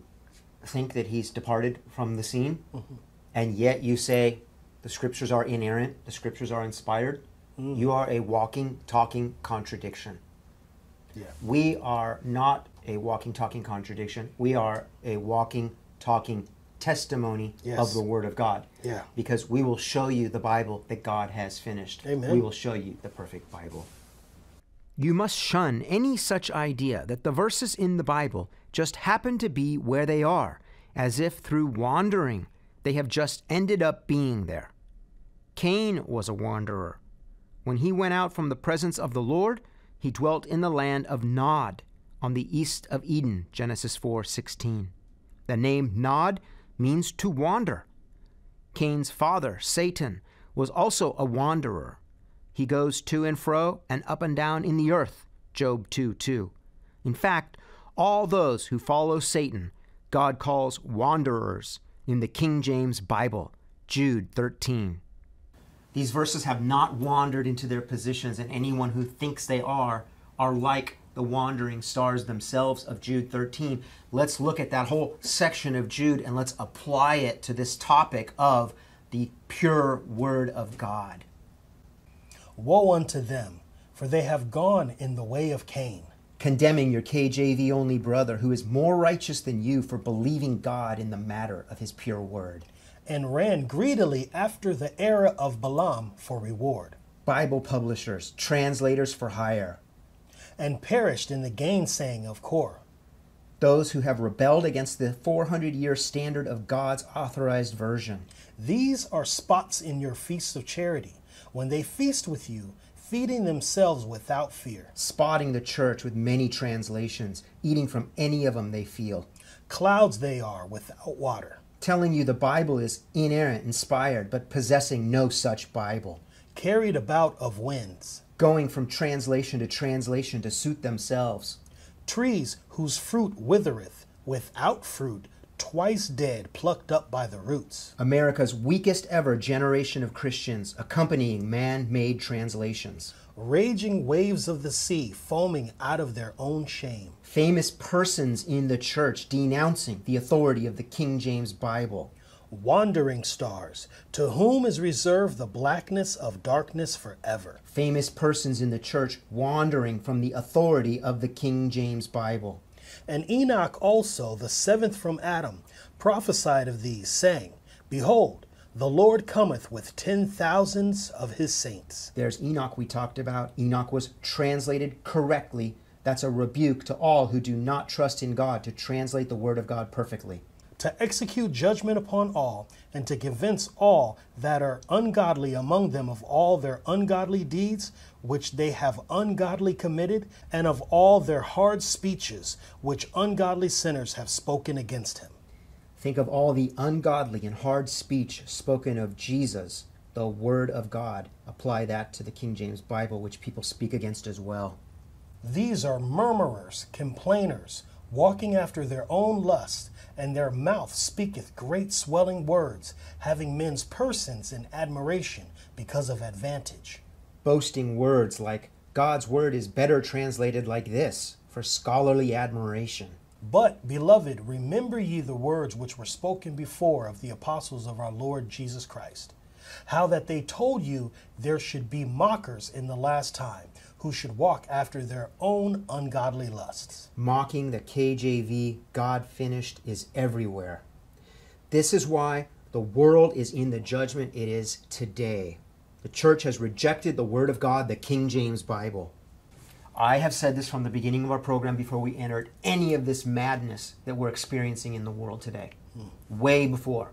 think that he's departed from the scene, Mm-hmm. and yet you say the scriptures are inerrant, the scriptures are inspired, Mm. you are a walking, talking contradiction. Yeah, We are not a walking, talking contradiction. We are a walking, talking testimony Yes. of the Word of God. Yeah. Because we will show you the Bible that God has finished. Amen. We will show you the perfect Bible. You must shun any such idea that the verses in the Bible just happen to be where they are, as if through wandering they have just ended up being there. Cain was a wanderer. When he went out from the presence of the Lord, he dwelt in the land of Nod, on the east of Eden, Genesis 4:16. The name Nod means to wander. Cain's father, Satan, was also a wanderer. He goes to and fro and up and down in the earth. Job 2 2. In fact, all those who follow Satan, God calls wanderers in the King James Bible. Jude 13. These verses have not wandered into their positions, and anyone who thinks they are are like the wandering stars themselves of Jude 13. Let's look at that whole section of Jude and let's apply it to this topic of the pure Word of God. woe unto them, for they have gone in the way of Cain. Condemning your KJV only brother who is more righteous than you for believing God in the matter of his pure Word. And ran greedily after the era of Balaam for reward, Bible publishers, translators for hire, and perished in the gainsaying of Core. those who have rebelled against the 400 year standard of God's authorized version. These are spots in your feasts of charity, when they feast with you, feeding themselves without fear. spotting the church with many translations, eating from any of them they feel, Clouds they are without water, telling you the Bible is inerrant, inspired, but possessing no such Bible, carried about of winds, going from translation to translation to suit themselves, trees whose fruit withereth, without fruit, twice dead, plucked up by the roots. America's weakest ever generation of Christians accompanying man made translations, Raging waves of the sea foaming out of their own shame. famous persons in the church denouncing the authority of the King James Bible. Wandering stars, to whom is reserved the blackness of darkness forever. Famous persons in the church wandering from the authority of the King James Bible. And Enoch also, the seventh from Adam, prophesied of these, saying, Behold, the Lord cometh with ten thousands of his saints. There's Enoch we talked about. Enoch was translated correctly That's a rebuke to all who do not trust in God to translate the Word of God perfectly. to execute judgment upon all, and to convince all that are ungodly among them of all their ungodly deeds which they have ungodly committed, and of all their hard speeches which ungodly sinners have spoken against him. Think of all the ungodly and hard speech spoken of Jesus, the Word of God. Apply that to the King James Bible, which people speak against as well. These are murmurers, complainers, walking after their own lust, and their mouth speaketh great swelling words, having men's persons in admiration because of advantage. Boasting words like, God's Word is better translated like this, for scholarly admiration. But, beloved, remember ye the words which were spoken before of the apostles of our Lord Jesus Christ, how that they told you there should be mockers in the last time, who should walk after their own ungodly lusts. Mocking the KJV, God finished, is everywhere. This is why the world is in the judgment it is today. The church has rejected the Word of God, the King James Bible. I have said this from the beginning of our program before we entered any of this madness that we're experiencing in the world today. Hmm. Way before.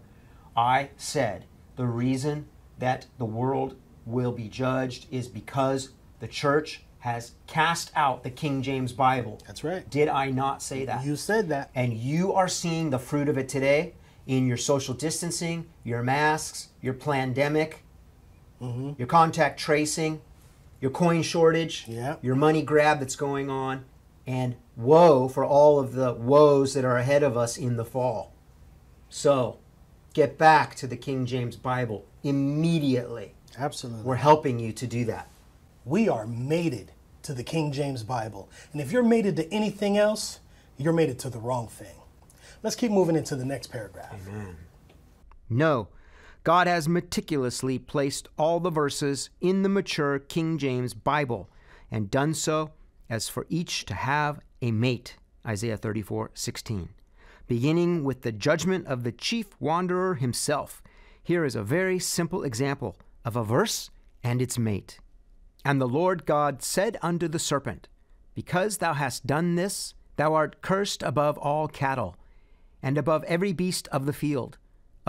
I said the reason that the world will be judged is because the church has cast out the King James Bible. That's right. Did I not say that? You said that. And you are seeing the fruit of it today in your social distancing, your masks, your pandemic, mm-hmm. your contact tracing, your coin shortage, Yeah. your money grab that's going on, and woe for all of the woes that are ahead of us in the fall. So, get back to the King James Bible immediately. Absolutely. We're helping you to do that. we are mated to the King James Bible. And if you're mated to anything else, you're mated to the wrong thing. Let's keep moving into the next paragraph. No, God has meticulously placed all the verses in the mature King James Bible and done so as for each to have a mate. Isaiah 34 16. Beginning with the judgment of the chief wanderer himself, here is a very simple example of a verse and its mate. And the Lord God said unto the serpent, Because thou hast done this, thou art cursed above all cattle, and above every beast of the field.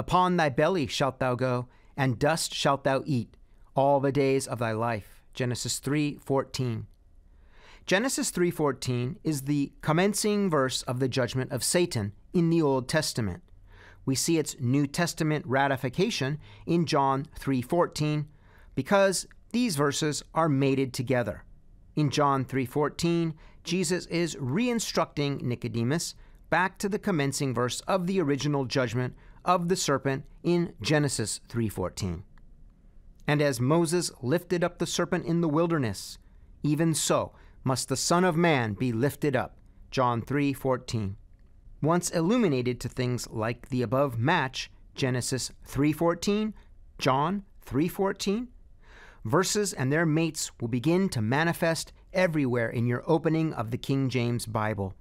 Upon thy belly shalt thou go, and dust shalt thou eat all the days of thy life. Genesis 3:14. Genesis 3:14 is the commencing verse of the judgment of Satan in the Old Testament. We see its New Testament ratification in John 3:14 because these verses are mated together. In John 3:14, Jesus is reinstructing Nicodemus back to the commencing verse of the original judgment of the serpent in Genesis 3:14. And as Moses lifted up the serpent in the wilderness, even so must the Son of Man be lifted up. John 3:14. Once illuminated to things like the above match Genesis 3:14, John 3:14, verses and their mates will begin to manifest everywhere in your opening of the King James Bible.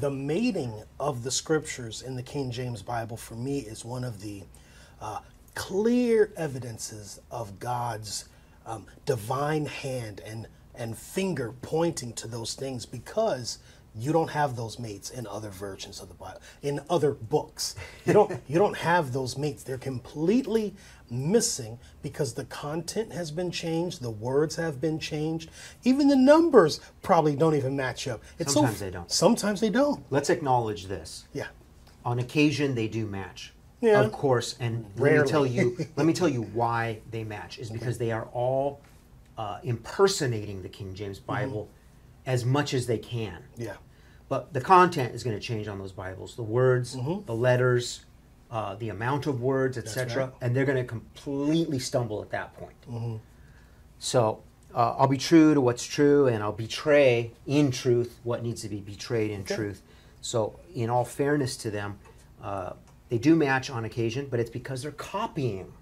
The mating of the scriptures in the King James Bible for me is one of the uh, clear evidences of God's um, divine hand and and finger pointing to those things because you don't have those mates in other versions of the Bible in other books. You don't you don't have those mates. They're completely missing because the content has been changed, the words have been changed, even the numbers probably don't even match up. It's Sometimes so, they don't. Sometimes they don't. Let's acknowledge this. Yeah. On occasion, they do match. Yeah. Of course, and let me tell you. let me tell you why they match is because they are all uh, impersonating the King James Bible as much as they can. Yeah. But the content is going to change on those Bibles. The words, the letters, uh, the amount of words, etc. right. And they're going to completely stumble at that point. So uh, I'll be true to what's true, and I'll betray in truth what needs to be betrayed in truth. So, in all fairness to them, uh, they do match on occasion, but it's because they're copying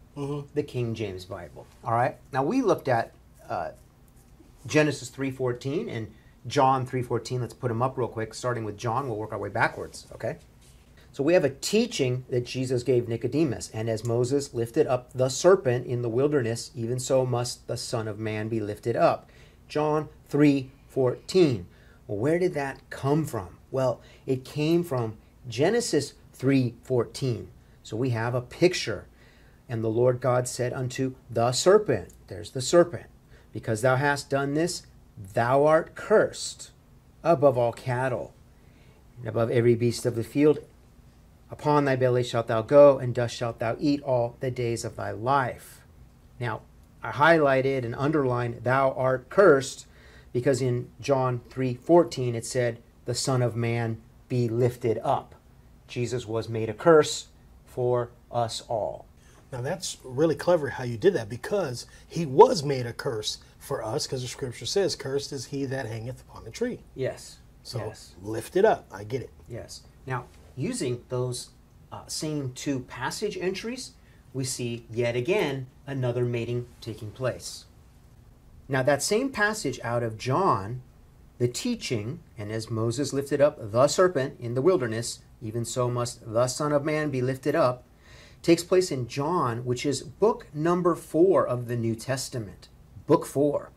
the King James Bible. All right. Now we looked at uh, Genesis three fourteen and John three fourteen. Let's put them up real quick. Starting with John, we'll work our way backwards. Okay. So we have a teaching that Jesus gave Nicodemus, and as Moses lifted up the serpent in the wilderness, even so must the Son of Man be lifted up. John 3:14. Well, where did that come from? Well, it came from Genesis 3:14. So we have a picture. And the Lord God said unto the serpent, there's the serpent, because thou hast done this, thou art cursed above all cattle, and above every beast of the field. Upon thy belly shalt thou go, and dust shalt thou eat all the days of thy life. Now, I highlighted and underlined thou art cursed because in John 3:14 it said the son of man be lifted up. Jesus was made a curse for us all. Now that's really clever how you did that because he was made a curse for us because the scripture says, Cursed is he that hangeth upon the tree. Yes. So yes. lift it up. I get it. Yes. Now, using those uh, same two passage entries, we see yet again another mating taking place. Now, that same passage out of John, the teaching, and as Moses lifted up the serpent in the wilderness, even so must the Son of Man be lifted up, takes place in John, which is book number four of the New Testament. Book four.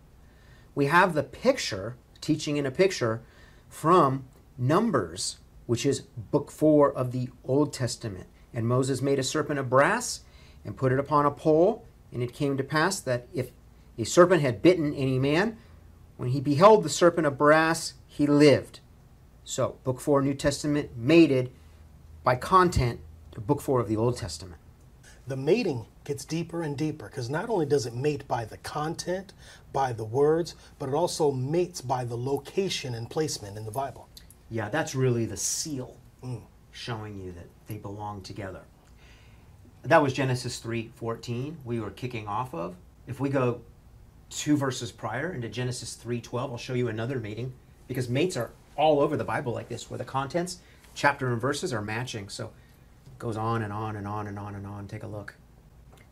We have the picture, teaching in a picture, from Numbers, which is book four of the Old Testament. And Moses made a serpent of brass and put it upon a pole. And it came to pass that if a serpent had bitten any man, when he beheld the serpent of brass, he lived. So, Book 4 New Testament mated by content to Book 4 of the Old Testament. The mating gets deeper and deeper because not only does it mate by the content, by the words, but it also mates by the location and placement in the Bible. Yeah, that's really the seal mm. showing you that they belong together. That was Genesis 3:14 we were kicking off of. If we go two verses prior into Genesis 3:12, I'll show you another mating because mates are all over the Bible like this where the contents, chapter and verses are matching. So it goes on and on and on and on and on. Take a look.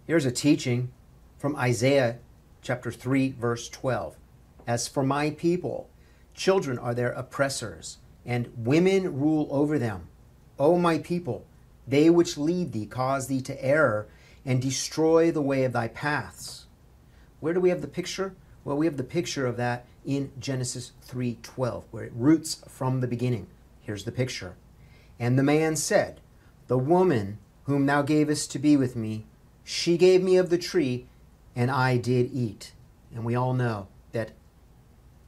Here's a teaching from Isaiah chapter 3 verse 12. As for my people, children are their oppressors, and women rule over them. O my people, they which lead thee cause thee to err and destroy the way of thy paths. Where do we have the picture? Well, we have the picture of that in Genesis 3:12, where it roots from the beginning. Here's the picture. And the man said, The woman whom thou gavest to be with me, she gave me of the tree, and I did eat. And we all know that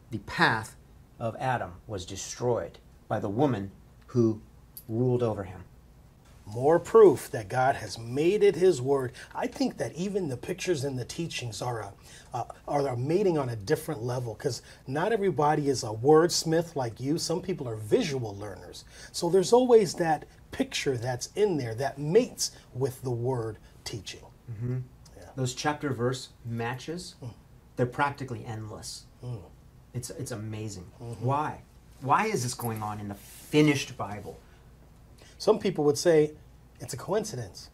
the path of Adam was destroyed by the woman who ruled over him. More proof that God has made it His word. I think that even the pictures and the teachings are a, uh, are a mating on a different level because not everybody is a wordsmith like you. Some people are visual learners. So there's always that picture that's in there that mates with the word teaching. Mm-hmm. Those chapter verse matches, mm. they're practically endless. Mm. It's, it's amazing. Mm-hmm. Why? Why is this going on in the finished Bible? Some people would say it's a coincidence.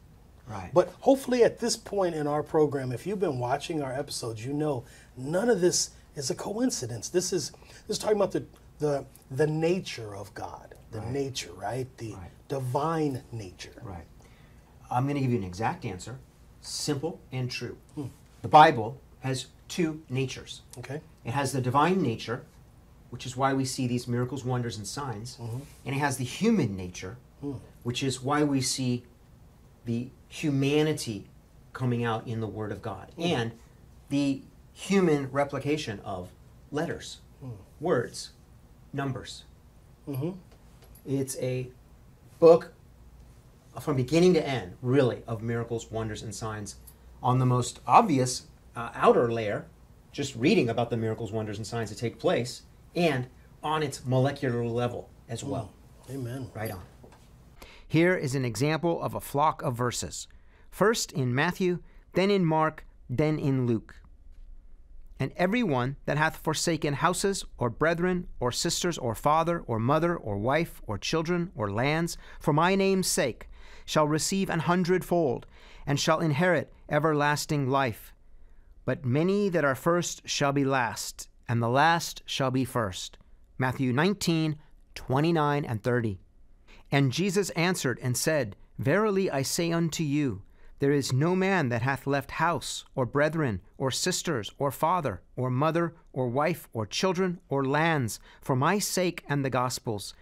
Right. But hopefully, at this point in our program, if you've been watching our episodes, you know none of this is a coincidence. This is this is talking about the the the nature of God, the Right. nature, right? The Right. divine nature. Right. I'm going to give you an exact answer, simple and true. Hmm. The Bible has two natures. Okay. It has the divine nature, which is why we see these miracles, wonders, and signs, mm-hmm. and it has the human nature, hmm. which is why we see the humanity coming out in the Word of God, mm-hmm. and the human replication of letters, hmm. words, numbers. Mm-hmm. It's a book from beginning to end, really, of miracles, wonders, and signs. On the most obvious uh, outer layer, just reading about the miracles, wonders, and signs that take place, and on its molecular level as well. Mm. Amen. Right on. Here is an example of a flock of verses. First in Matthew, then in Mark, then in Luke. And every one that hath forsaken houses, or brethren, or sisters, or father, or mother, or wife, or children, or lands, for my name's sake, shall receive an hundredfold, and shall inherit everlasting life. But many that are first shall be last, and the last shall be first. Matthew 19, 29 and 30. And Jesus answered and said, Verily I say unto you, There is no man that hath left house, or brethren, or sisters, or father, or mother, or wife, or children, or lands, for my sake and the gospel's.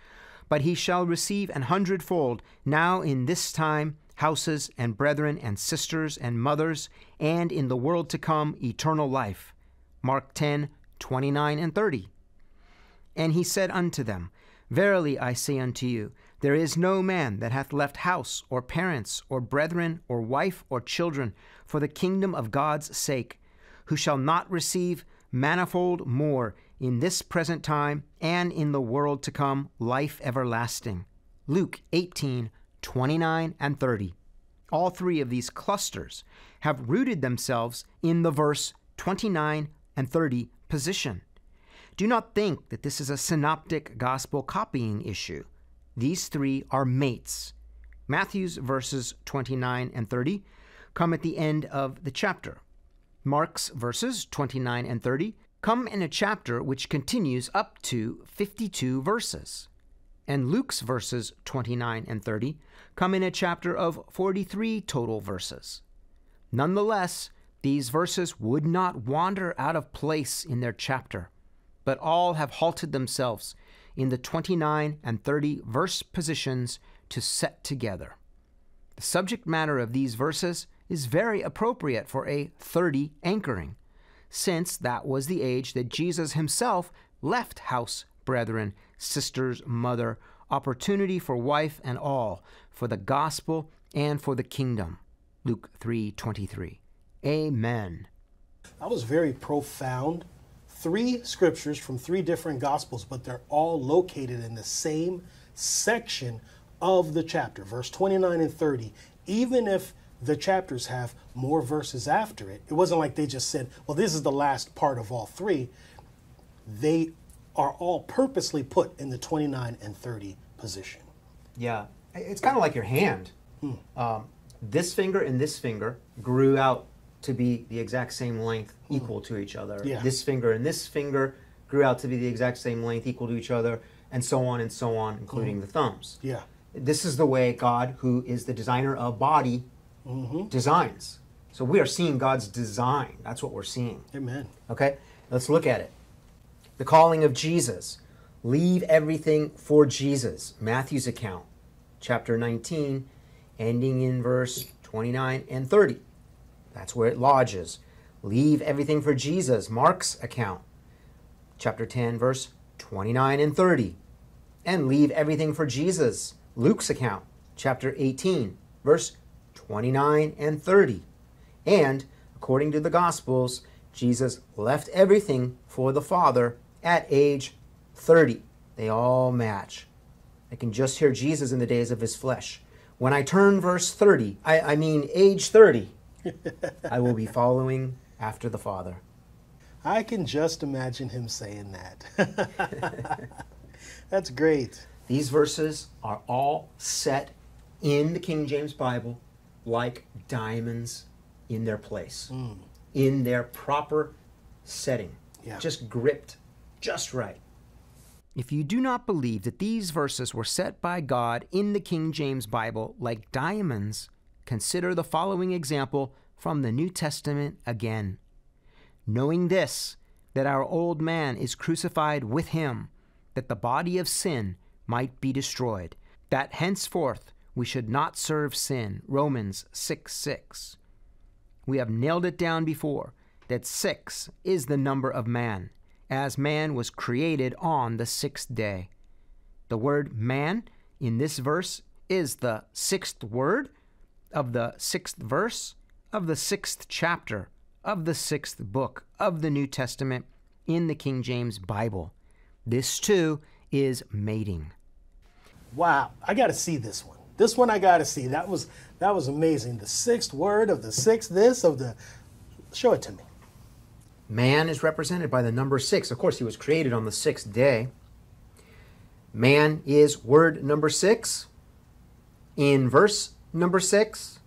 But he shall receive an hundredfold now in this time houses, and brethren, and sisters, and mothers, and in the world to come eternal life. Mark 10 29 and 30. And he said unto them, Verily I say unto you, there is no man that hath left house, or parents, or brethren, or wife, or children, for the kingdom of God's sake, who shall not receive manifold more in this present time and in the world to come life everlasting. Luke 18 29 and 30. All three of these clusters have rooted themselves in the verse 29 and 30 position. Do not think that this is a synoptic gospel copying issue. These three are mates. Matthew's verses 29 and 30 come at the end of the chapter. Mark's verses 29 and 30 come in a chapter which continues up to 52 verses. And Luke's verses 29 and 30 come in a chapter of 43 total verses. Nonetheless, these verses would not wander out of place in their chapter, but all have halted themselves in the 29 and 30 verse positions to set together. The subject matter of these verses is very appropriate for a 30 anchoring, since that was the age that Jesus himself left house, brethren, sisters, mother, opportunity for wife and all, for the gospel and for the kingdom. Luke 3:23. Amen. That was very profound. Three scriptures from three different gospels, but they're all located in the same section of the chapter, verse 29 and 30. Even if the chapters have more verses after it, it wasn't like they just said, well, this is the last part of all three. They are all purposely put in the 29 and 30 position. Yeah, it's kind of like your hand. Um, this finger and this finger grew out to be the exact same length, hmm. equal to each other. Yeah. This finger and this finger grew out to be the exact same length, equal to each other, and so on and so on, including hmm. the thumbs. Yeah. This is the way God, who is the designer of body, mm-hmm. designs. So we are seeing God's design. That's what we're seeing. Amen. Okay, let's look at it. The calling of Jesus. Leave everything for Jesus. Matthew's account, chapter 19, ending in verse 29 and 30. That's where it lodges. Leave everything for Jesus. Mark's account, chapter 10, verse 29 and 30. And leave everything for Jesus. Luke's account, chapter 18, verse 29 and 30. And according to the Gospels, Jesus left everything for the Father at age 30. They all match. I can just hear Jesus in the days of his flesh. When I turn verse 30, I, I mean age 30, I will be following after the Father. I can just imagine him saying that. That's great. These verses are all set in the King James Bible like diamonds in their place, hmm. in their proper setting, Yeah. just gripped just right. If you do not believe that these verses were set by God in the King James Bible like diamonds, consider the following example from the New Testament again. Knowing this, that our old man is crucified with him, that the body of sin might be destroyed, that henceforth we should not serve sin. Romans 6 6. We have nailed it down before that six is the number of man, as man was created on the sixth day. The word man in this verse is the sixth word of the sixth verse of the sixth chapter of the sixth book of the New Testament in the King James Bible. This too is mating. Wow, I got to see this one. This one I got to see. That was that was amazing. The sixth word of the sixth this of the show it to me. Man is represented by the number six. Of course, he was created on the sixth day. Man is word number six in verse number six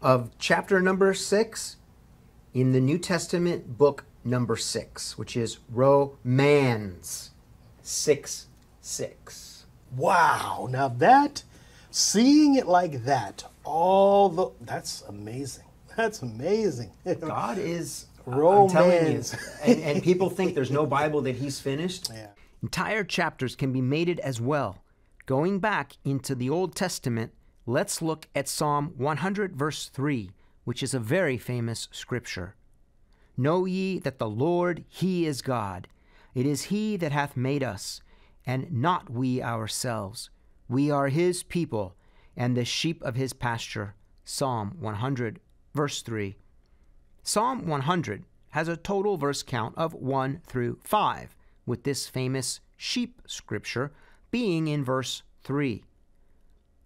of chapter number six in the New Testament book number six, which is Romans 6 6. Wow. Now that Seeing it like that, all the that's amazing. That's amazing. God is telling you, and, and people think there's no Bible that He's finished. Yeah. Entire chapters can be mated as well. Going back into the Old Testament, let's look at Psalm 100, verse 3, which is a very famous scripture. Know ye that the Lord, He is God. It is He that hath made us, and not we ourselves. We are His people, and the sheep of His pasture. Psalm 100, verse 3. Psalm 100 has a total verse count of 1 through 5, with this famous sheep scripture being in verse 3.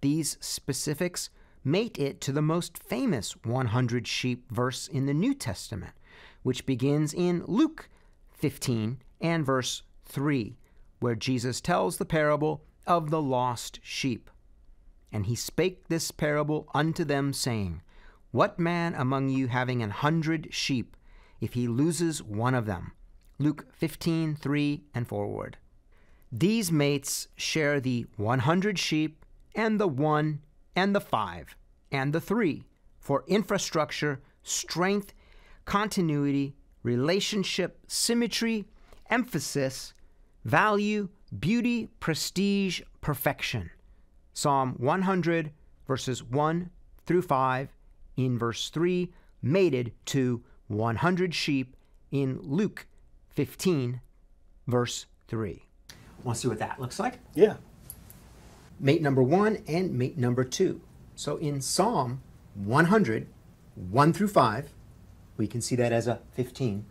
These specifics mate it to the most famous 100 sheep verse in the New Testament, which begins in Luke 15 and verse 3, where Jesus tells the parable of the lost sheep. And he spake this parable unto them, saying, What man among you having an hundred sheep, if he loses one of them? Luke 15, 3 and forward. These mates share the 100 sheep and the 1 and the 5 and the 3 for infrastructure, strength, continuity, relationship, symmetry, emphasis, value, beauty, prestige, perfection. Psalm 100, verses 1 through 5, in verse 3, mated to 100 sheep in Luke 15, verse 3. Want to see what that looks like? Yeah. Mate number one and mate number two. So in Psalm 100, 1 through 5, we can see that as a 15.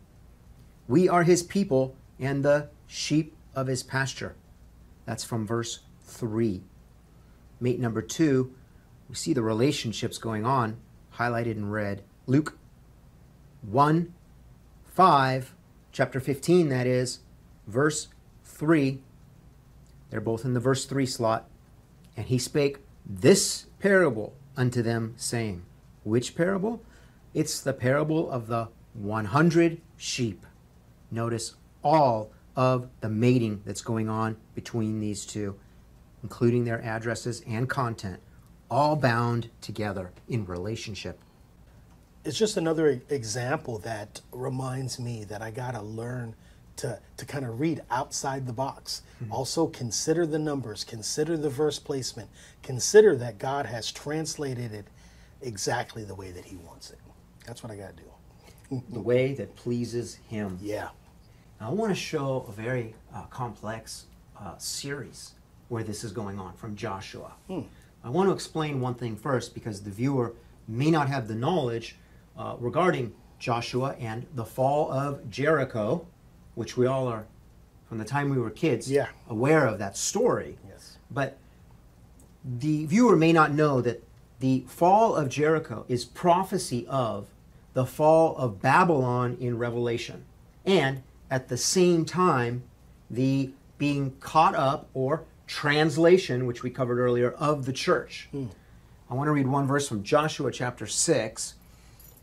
We are his people and the sheep of his pasture. That's from verse 3. Mate number two, we see the relationships going on, highlighted in red. Luke 1, 5, chapter 15, that is, verse 3. They're both in the verse 3 slot. And he spake this parable unto them, saying, Which parable? It's the parable of the 100 sheep. Notice all of the mating that's going on between these two, including their addresses and content, all bound together in relationship. it's just another example that reminds me that I gotta learn to to kind of read outside the box. Also consider the numbers, consider the verse placement, consider that God has translated it exactly the way that He wants it. That's what I gotta do. The way that pleases him. Yeah. Now, I want to show a very uh, complex uh, series where this is going on from Joshua. I want to explain one thing first because the viewer may not have the knowledge uh, regarding Joshua and the fall of Jericho, which we all are, from the time we were kids, Yeah. aware of that story. Yes. But the viewer may not know that the fall of Jericho is prophecy of the fall of Babylon in Revelation. And at the same time, the being caught up or translation, which we covered earlier, of the church. I want to read one verse from Joshua chapter 6,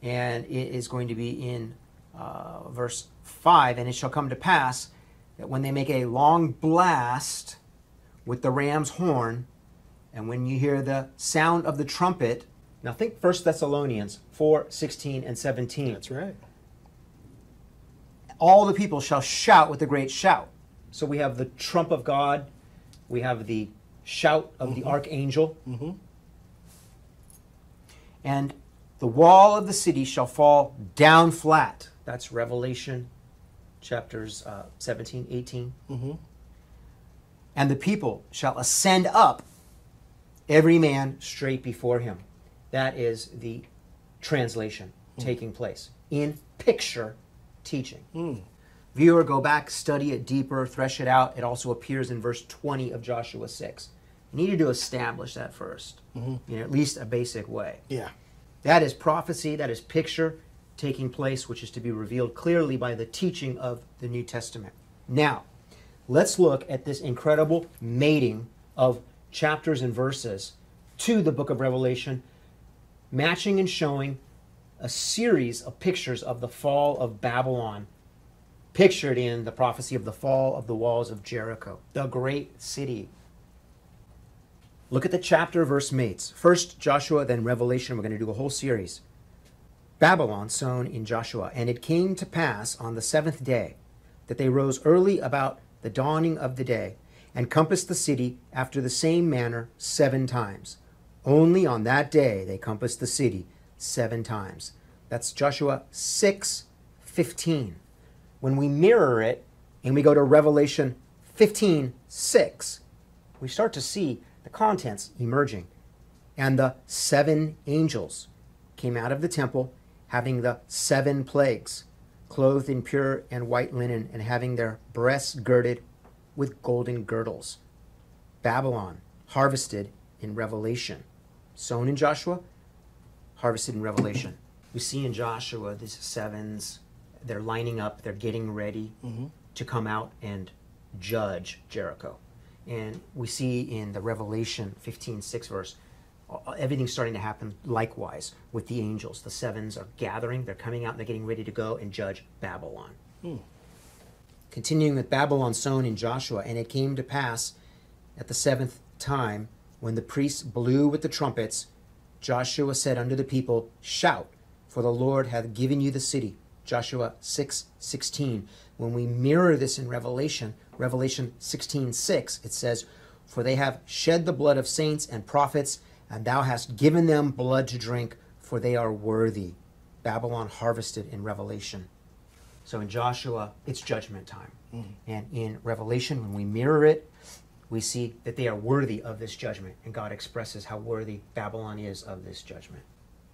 and it is going to be in uh, verse 5. And it shall come to pass that when they make a long blast with the ram's horn, and when you hear the sound of the trumpet, now think 1 Thessalonians 4 16 and 17 That's right. all the people shall shout with a great shout. So we have the trump of God, we have the shout of the mm-hmm. archangel, mm-hmm. and the wall of the city shall fall down flat. That's Revelation chapters uh, 17, 18. Mm-hmm. And the people shall ascend up, every man straight before him. That is the translation hmm. taking place in picture teaching. Hmm. Viewer, go back, study it deeper, thresh it out. It also appears in verse 20 of Joshua 6. You needed to establish that 1st mm-hmm. in at least a basic way. Yeah. That is prophecy, that is picture taking place, which is to be revealed clearly by the teaching of the New Testament. Now, let's look at this incredible mating of chapters and verses to the book of Revelation, matching and showing a series of pictures of the fall of Babylon, pictured in the prophecy of the fall of the walls of Jericho, the great city Look at the chapter verse mates. First Joshua, then Revelation. We're going to do a whole series. Babylon sown in Joshua. And it came to pass on the seventh day that they rose early about the dawning of the day and compassed the city after the same manner seven times. Only on that day they compassed the city seven times. That's Joshua 6 15. When we mirror it and we go to Revelation 15 6, we start to see the contents emerging. And the seven angels came out of the temple, having the seven plagues, clothed in pure and white linen, and having their breasts girded with golden girdles. Babylon, harvested in Revelation. Sown in Joshua, harvested in Revelation. We see in Joshua these sevens, they're lining up, they're getting ready mm-hmm. to come out and judge Jericho. And we see in the Revelation 15 6 verse, everything's starting to happen likewise with the angels. The sevens are gathering, they're coming out, and they're getting ready to go and judge Babylon. Hmm. Continuing with Babylon sown in Joshua, and it came to pass at the seventh time when the priests blew with the trumpets, Joshua said unto the people, Shout, for the Lord hath given you the city. Joshua 6 16. When we mirror this in Revelation, Revelation 16 6, it says, For they have shed the blood of saints and prophets, and thou hast given them blood to drink, for they are worthy. Babylon harvested in Revelation. So in Joshua, it's judgment time. Mm-hmm. And in Revelation, when we mirror it, we see that they are worthy of this judgment. And God expresses how worthy Babylon is of this judgment.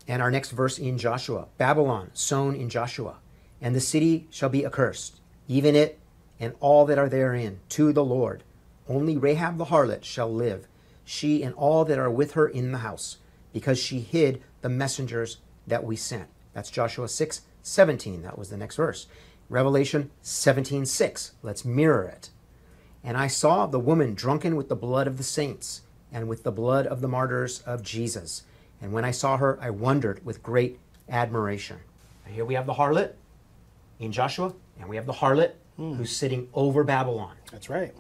And our next verse in Joshua Babylon, sown in Joshua, and the city shall be accursed, even it and all that are therein, to the Lord. Only Rahab the harlot shall live, she and all that are with her in the house, because she hid the messengers that we sent. That's Joshua 6 17. That was the next verse. Revelation 17 6. Let's mirror it. And I saw the woman drunken with the blood of the saints and with the blood of the martyrs of Jesus. And when I saw her, I wondered with great admiration. Here we have the harlot in Joshua, and we have the harlot hmm. who's sitting over Babylon. That's right.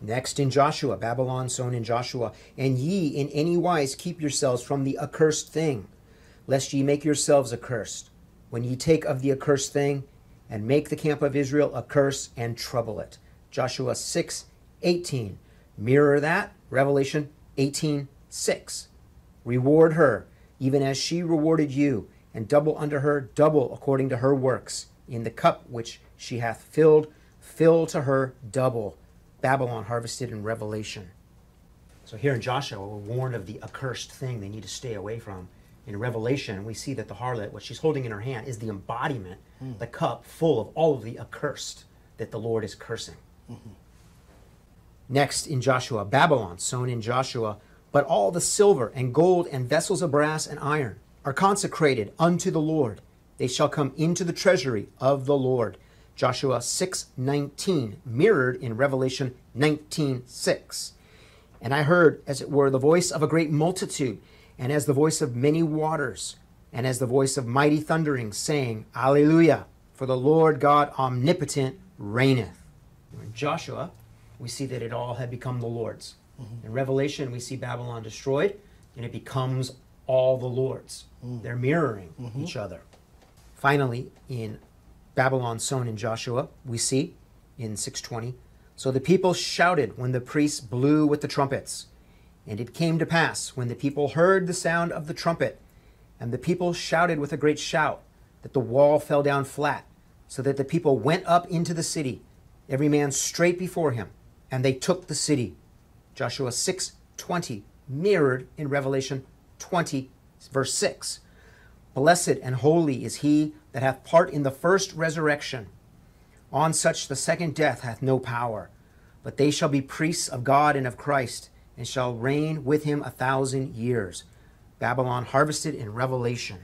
Next in Joshua, Babylon sown in Joshua, and ye in any wise keep yourselves from the accursed thing, lest ye make yourselves accursed. When ye take of the accursed thing, and make the camp of Israel a curse and trouble it. Joshua 6 18. Mirror that, Revelation 18 6. Reward her, even as she rewarded you, and double unto her double according to her works. In the cup which she hath filled, fill to her double. Babylon harvested in Revelation. So here in Joshua, we're warned of the accursed thing they need to stay away from. In Revelation, we see that the harlot, what she's holding in her hand, is the embodiment, mm. the cup full of all of the accursed that the Lord is cursing. Mm-hmm. Next in Joshua, Babylon, sown in Joshua, but all the silver and gold and vessels of brass and iron are consecrated unto the Lord. They shall come into the treasury of the Lord. Joshua 6:19, mirrored in Revelation 19:6. And I heard, as it were, the voice of a great multitude, and as the voice of many waters, and as the voice of mighty thundering, saying, Alleluia, for the Lord God omnipotent reigneth. In Joshua, we see that it all had become the Lord's. In Revelation, we see Babylon destroyed, and it becomes all the Lord's. Mm. They're mirroring mm-hmm. each other. Finally, in Babylon sown in Joshua, we see in 620, so the people shouted when the priests blew with the trumpets. And it came to pass, when the people heard the sound of the trumpet, and the people shouted with a great shout, that the wall fell down flat, so that the people went up into the city, every man straight before him, and they took the city. Joshua 6:20, mirrored in Revelation 20, verse 6. Blessed and holy is he that hath part in the first resurrection. On such the second death hath no power, but they shall be priests of God and of Christ, and shall reign with him a thousand years. Babylon harvested in Revelation.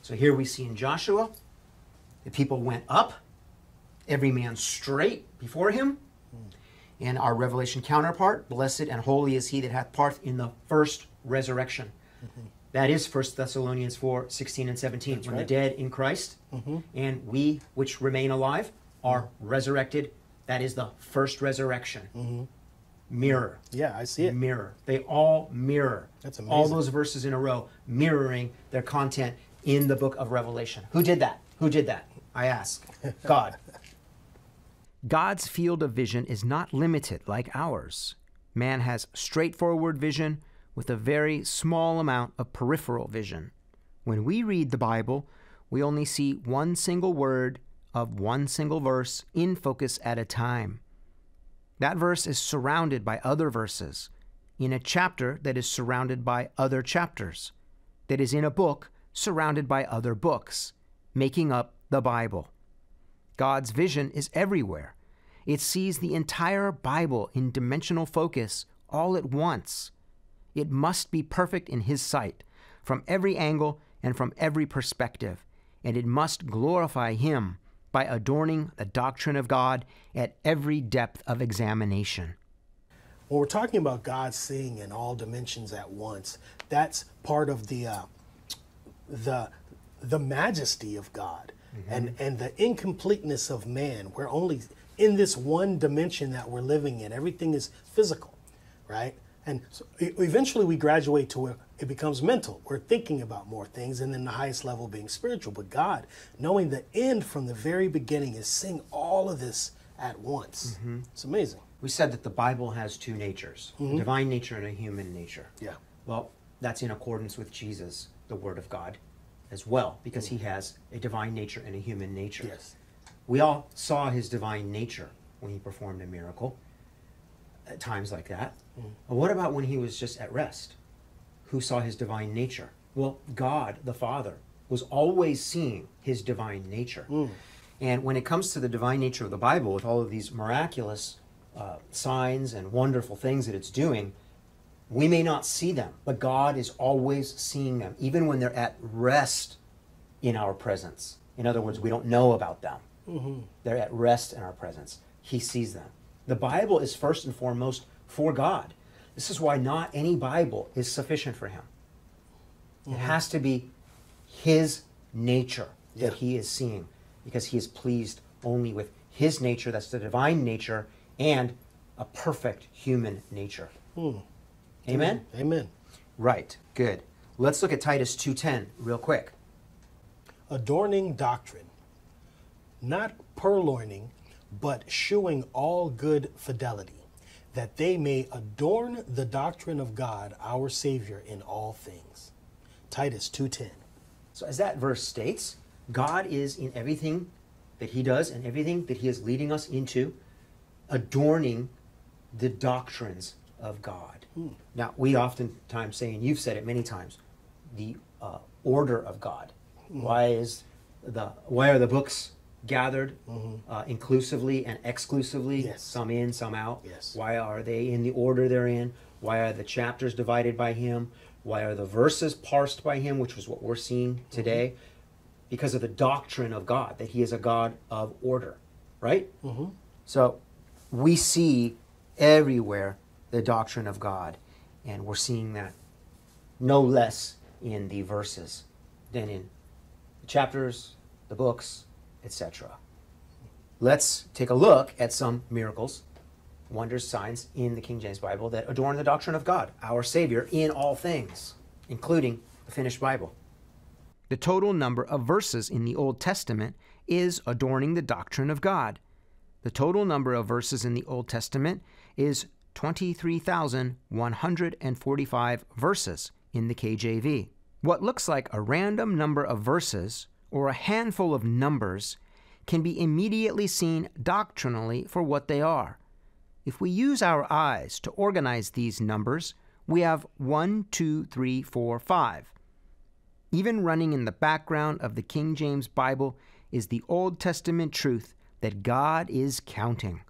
So here we see in Joshua, the people went up, every man straight before him. And our Revelation counterpart, blessed and holy is he that hath part in the first resurrection. Mm-hmm. That is 1 Thessalonians 4 16 and 17. when right. the dead in Christ mm-hmm. and we which remain alive are resurrected, that is the first resurrection. Mm-hmm. mirror. Yeah, I see it. Mirror. They all mirror. That's amazing. All those verses in a row mirroring their content in the book of Revelation. Who did that? Who did that? I ask. God. God's field of vision is not limited like ours. Man has straightforward vision with a very small amount of peripheral vision. When we read the Bible, we only see one single word of one single verse in focus at a time. That verse is surrounded by other verses, in a chapter that is surrounded by other chapters, that is in a book surrounded by other books, making up the Bible. God's vision is everywhere. It sees the entire Bible in dimensional focus all at once. It must be perfect in His sight, from every angle and from every perspective, and it must glorify Him by adorning the doctrine of God at every depth of examination. When we're talking about God seeing in all dimensions at once, that's part of the uh, the the majesty of God and and the incompleteness of man. We're only in this one dimension that we're living in. Everything is physical, right? And so eventually we graduate to where it becomes mental. We're thinking about more things, and then the highest level being spiritual. But God, knowing the end from the very beginning, is seeing all of this at once. Mm-hmm. It's amazing. We said that the Bible has two natures a mm-hmm. divine nature and a human nature. Yeah. Well, that's in accordance with Jesus, the Word of God, as well, because he mm. has a divine nature and a human nature. Yes. We all saw his divine nature when he performed a miracle at times like that. But what about when he was just at rest? Who saw his divine nature? Well, God, the Father, was always seeing his divine nature. Mm. And when it comes to the divine nature of the Bible, with all of these miraculous uh, signs and wonderful things that it's doing, we may not see them, but God is always seeing them, even when they're at rest in our presence. In other words, we don't know about them. Mm-hmm. They're at rest in our presence. He sees them. The Bible is first and foremost for God. This is why not any Bible is sufficient for Him. It mm-hmm. has to be His nature that He is seeing because He is pleased only with His nature, that's the divine nature, and a perfect human nature. Hmm. Amen? Amen. Right. Good. Let's look at Titus 2:10 real quick. adorning doctrine, not purloining, but shewing all good fidelity, that they may adorn the doctrine of God our Savior in all things. Titus 2:10. So as that verse states, God is in everything that he does and everything that he is leading us into adorning the doctrines of God. Now, we oftentimes say, and you've said it many times, the uh, order of God. Why is the why are the books gathered mm-hmm. uh, inclusively and exclusively? Yes. Some in, some out. Yes. Why are they in the order they're in? Why are the chapters divided by him? Why are the verses parsed by him, which was what we're seeing mm-hmm. today? Because of the doctrine of God, that he is a God of order, right? Mm-hmm. So we see everywhere the doctrine of God, and we're seeing that no less in the verses than in the chapters, the books, etc. Let's take a look at some miracles, wonders, signs in the King James Bible that adorn the doctrine of God, our Savior, in all things, including the finished Bible. The total number of verses in the Old Testament is adorning the doctrine of God. The total number of verses in the Old Testament is 23,145 verses in the KJV. What looks like a random number of verses or a handful of numbers can be immediately seen doctrinally for what they are. If we use our eyes to organize these numbers, we have 1, 2, 3, 4, 5. Even running in the background of the King James Bible is the Old Testament truth that God is counting.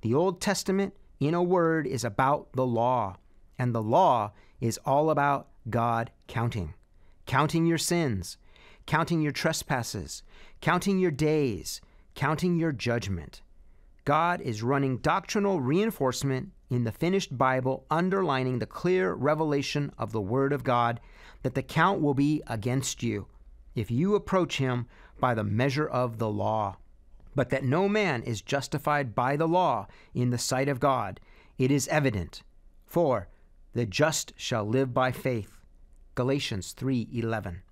The Old Testament, in a word, is about the law, and the law is all about God counting. Counting your sins, counting your trespasses, counting your days, counting your judgment. God is running doctrinal reinforcement in the finished Bible, underlining the clear revelation of the Word of God that the count will be against you if you approach Him by the measure of the law, but that no man is justified by the law in the sight of God, It is evident, for the just shall live by faith. Galatians 3:11.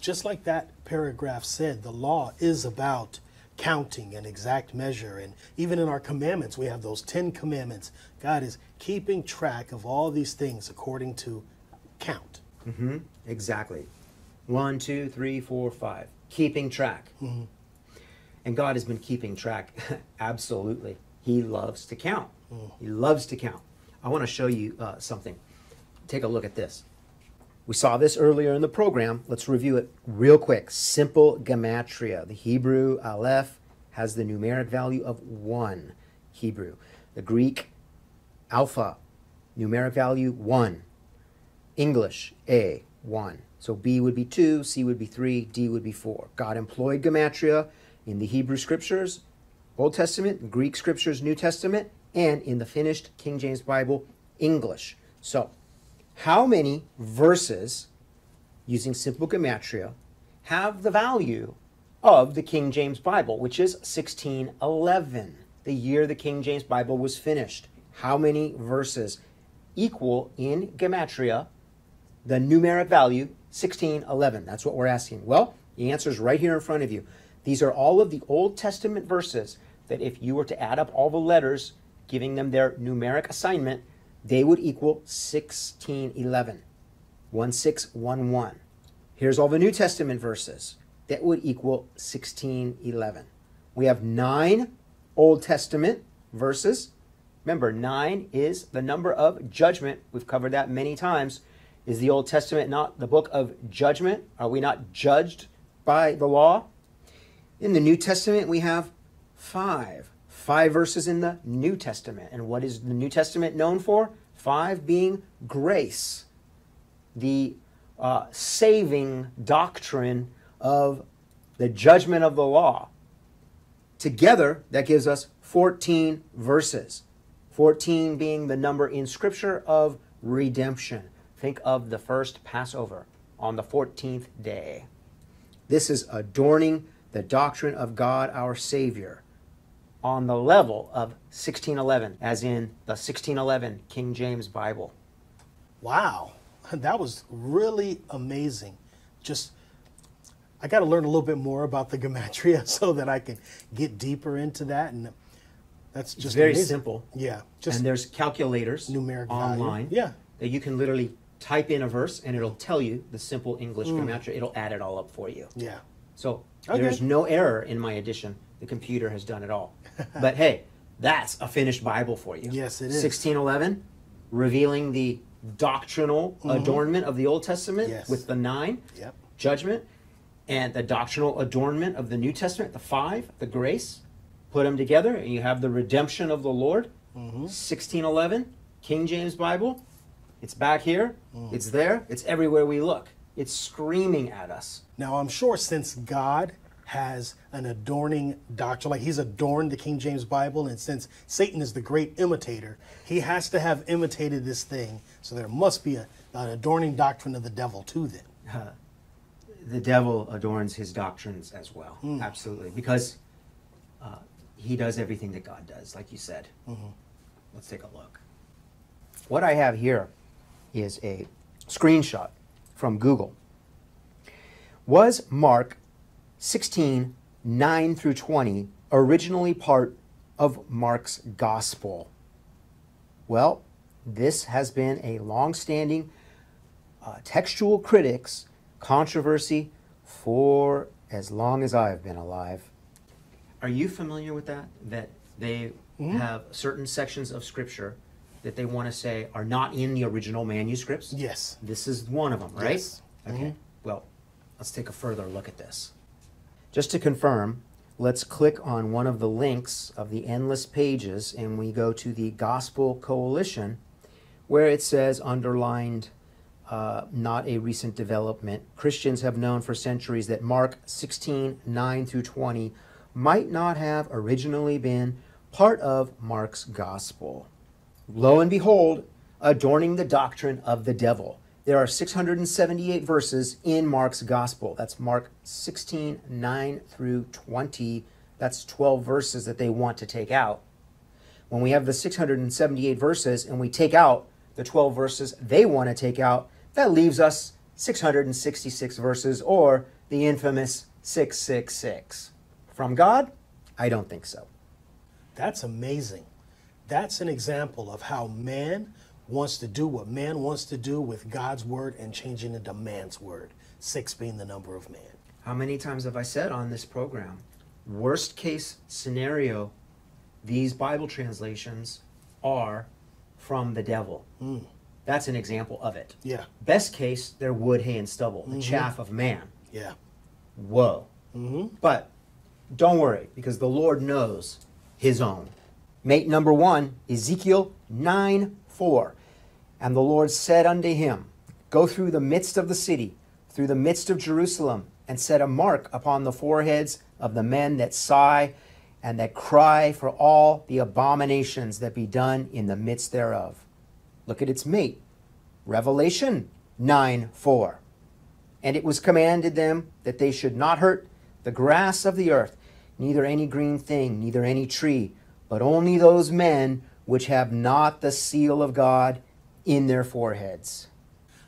Just like that paragraph said, the law is about counting and exact measure. And even in our commandments, we have those 10 commandments. God is keeping track of all these things according to count. Mm-hmm. Exactly. One, two, three, four, five. Keeping track. Mm-hmm. And God has been keeping track. Absolutely. He loves to count. Mm. He loves to count. I want to show you uh, something. Take a look at this. We saw this earlier in the program. Let's review it real quick. Simple gematria. The Hebrew aleph has the numeric value of 1 Hebrew. The Greek alpha, numeric value 1. English A, 1. So B would be 2, C would be 3, D would be 4. God employed gematria in the Hebrew scriptures, Old Testament, Greek scriptures, New Testament, and in the finished King James Bible, English. So, how many verses using simple gematria have the value of the King James Bible, which is 1611, the year the King James Bible was finished? How many verses equal in gematria the numeric value 1611? That's what we're asking. Well, the answer is right here in front of you. These are all of the Old Testament verses that if you were to add up all the letters, giving them their numeric assignment, they would equal 1611. 1611. Here's all the New Testament verses. That would equal 1611. We have nine Old Testament verses. Remember, nine is the number of judgment. We've covered that many times. Is the Old Testament not the book of judgment? Are we not judged by the law? In the New Testament, we have five. Five verses in the New Testament. And what is the New Testament known for? Five being grace, the uh, saving doctrine of the judgment of the law. Together, that gives us 14 verses. 14 being the number in Scripture of redemption. Think of the first Passover on the 14th day. This is adorning the doctrine of God our Savior on the level of 1611, as in the 1611 King James Bible. Wow, that was really amazing. Just, I got to learn a little bit more about the gematria so that I can get deeper into that. And that's just It's very amazing. simple. Yeah, just and there's calculators numeric value. online Yeah. that you can literally type in a verse and it'll tell you the simple English Mm. gematria. It'll add it all up for you. yeah. So Okay. there's no error in my edition. The computer has done it all. but hey, that's a finished Bible for you. Yes, it is. 1611, revealing the doctrinal adornment of the Old Testament Mm-hmm. Yes. with the nine, Yep. judgment, and the doctrinal adornment of the New Testament, the five, the grace. Put them together, and you have the redemption of the Lord. Mm-hmm. 1611, King James Bible. It's back here. Mm. It's there. It's everywhere we look. It's screaming at us. Now, I'm sure since God has an adorning doctrine, like he's adorned the King James Bible, and since Satan is the great imitator, he has to have imitated this thing. So there must be a, an adorning doctrine of the devil too, then. the devil adorns his doctrines as well. Absolutely. Because uh, he does everything that God does, like you said. Let's take a look. What I have here is a screenshot from Google. Was Mark 16, 9 through 20 originally part of Mark's gospel? Well, this has been a long standing uh, textual critics controversy for as long as I've been alive. Are you familiar with that? That they have certain sections of scripture that they want to say are not in the original manuscripts? Yes. This is one of them, right? Yes. Okay. Well, let's take a further look at this. Just to confirm, let's click on one of the links of the endless pages and we go to the Gospel Coalition where it says underlined uh, not a recent development. Christians have known for centuries that Mark 16, 9 through 20 might not have originally been part of Mark's gospel. Lo and behold, adorning the doctrine of the devil. There are 678 verses in Mark's gospel. That's Mark 16, 9 through 20. That's 12 verses that they want to take out. when we have the 678 verses and we take out the 12 verses they want to take out, that leaves us 666 verses or the infamous 666. From God? I don't think so. That's amazing. That's an example of how man wants to do what man wants to do with God's word and changing into man's word, six being the number of man. How many times have I said on this program, worst case scenario, these Bible translations are from the devil? Mm. That's an example of it. Yeah, Best case, they're wood, hay, and stubble, the chaff of man. yeah. Whoa. But don't worry, because the Lord knows his own. Mate number one, Ezekiel 9 4. And the Lord said unto him, Go through the midst of the city, through the midst of Jerusalem, and set a mark upon the foreheads of the men that sigh and that cry for all the abominations that be done in the midst thereof. Look at its mate. Revelation 9 4. And it was commanded them that they should not hurt the grass of the earth, neither any green thing, neither any tree, but only those men which have not the seal of God in their foreheads.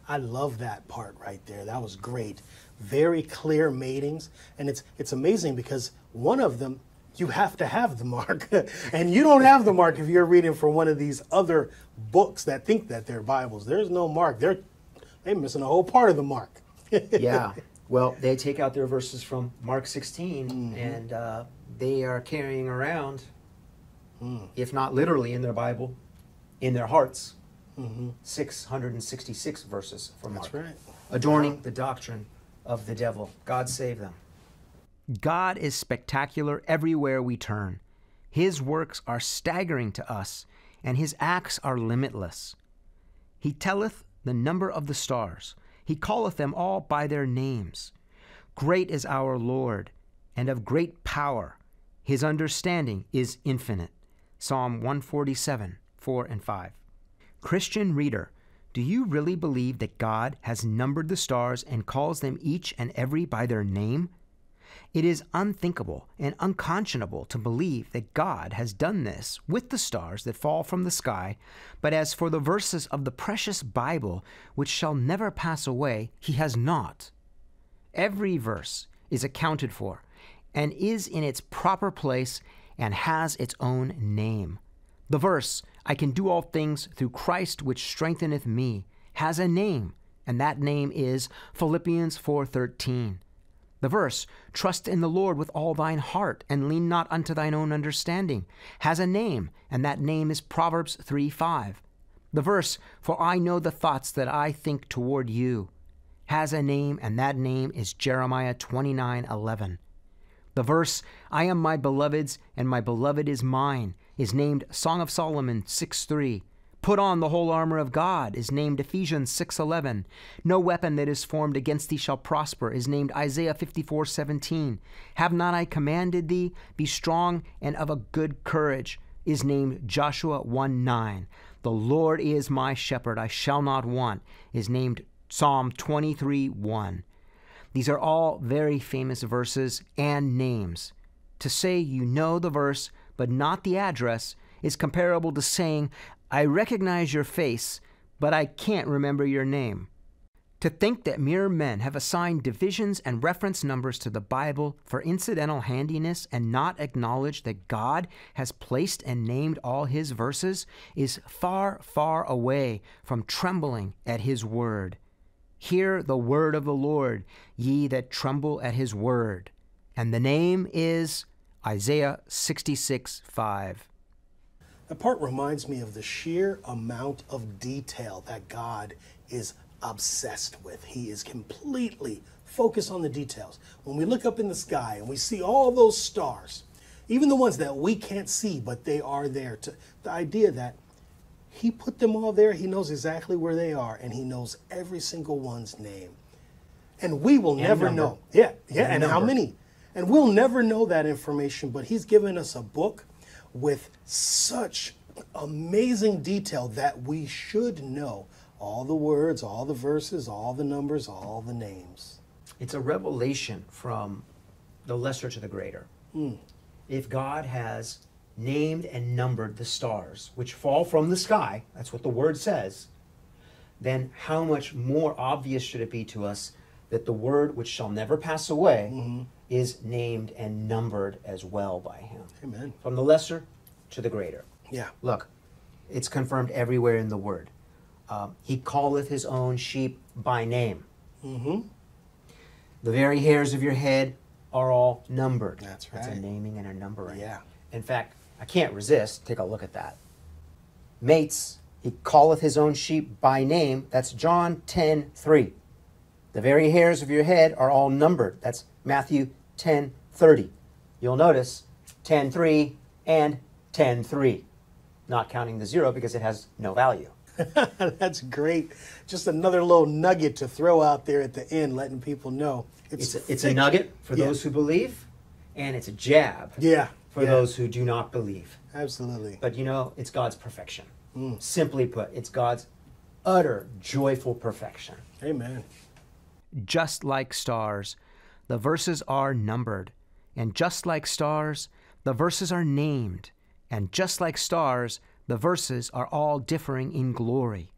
I love that part right there. That was great. Very clear matings, and it's it's amazing because one of them you have to have the mark, and you don't have the mark if you're reading from one of these other books that think that they're Bibles. There's no mark. They're they're missing a whole part of the mark. yeah. Well, they take out their verses from Mark 16 and uh, they are carrying around, if not literally in their Bible, in their hearts, 666 verses from Mark. That's right. Adorning the doctrine of the devil. God save them. God is spectacular everywhere we turn. His works are staggering to us, and his acts are limitless. He telleth the number of the stars, he calleth them all by their names. Great is our Lord, and of great power. His understanding is infinite. Psalm 147, 4 and 5. Christian reader, do you really believe that God has numbered the stars and calls them each and every by their name? It is unthinkable and unconscionable to believe that God has done this with the stars that fall from the sky, but as for the verses of the precious Bible, which shall never pass away, he has not. Every verse is accounted for and is in its proper place and has its own name. The verse, I can do all things through Christ which strengtheneth me, has a name, and that name is Philippians 4:13. The verse, Trust in the Lord with all thine heart, and lean not unto thine own understanding, has a name, and that name is Proverbs 3 5. The verse, For I know the thoughts that I think toward you, has a name, and that name is Jeremiah 29 11. The verse, I am my beloved's, and my beloved is mine, is named Song of Solomon 6 3. Put on the whole armor of God is named Ephesians 6:11. No weapon that is formed against thee shall prosper is named Isaiah 54:17. Have not I commanded thee? Be strong and of a good courage is named Joshua 1:9. The Lord is my shepherd, I shall not want is named Psalm 23:1. These are all very famous verses and names. To say you know the verse but not the address is comparable to saying, I recognize your face, but I can't remember your name. To think that mere men have assigned divisions and reference numbers to the Bible for incidental handiness and not acknowledge that God has placed and named all his verses is far, far away from trembling at his word. Hear the word of the Lord, ye that tremble at his word. And the name is Isaiah 66 5. That part reminds me of the sheer amount of detail that God is obsessed with. He is completely focused on the details. When we look up in the sky and we see all those stars, even the ones that we can't see, but they are there, to, the idea that He put them all there, He knows exactly where they are, and He knows every single one's name. And we will never number. know. Yeah, yeah, And and, how many. And we'll never know that information, but He's given us a book with such amazing detail that we should know all the words, all the verses, all the numbers, all the names. It's a revelation from the lesser to the greater. Hmm. If God has named and numbered the stars which fall from the sky, that's what the word says, then how much more obvious should it be to us that the word which shall never pass away mm-hmm. Is named and numbered as well by him? Amen. From the lesser to the greater. Yeah. Look, it's confirmed everywhere in the word. Um, he calleth his own sheep by name. Mm-hmm. The very hairs of your head are all numbered. That's right. That's a naming and a numbering. Yeah. In fact, I can't resist. Take a look at that. Mates, he calleth his own sheep by name. That's John 10 3. The very hairs of your head are all numbered. That's Matthew 10 30. You'll notice 10 3 and 10 3. Not counting the zero because it has no value. That's great. Just another little nugget to throw out there at the end, letting people know It's a, it's a nugget for Yeah. those who believe, and it's a jab Yeah. for yeah, those who do not believe. Absolutely. But you know, it's God's perfection. Mm. Simply put, it's God's utter joyful perfection. Amen. Just like stars, the verses are numbered. And just like stars, the verses are named. And just like stars, the verses are all differing in glory.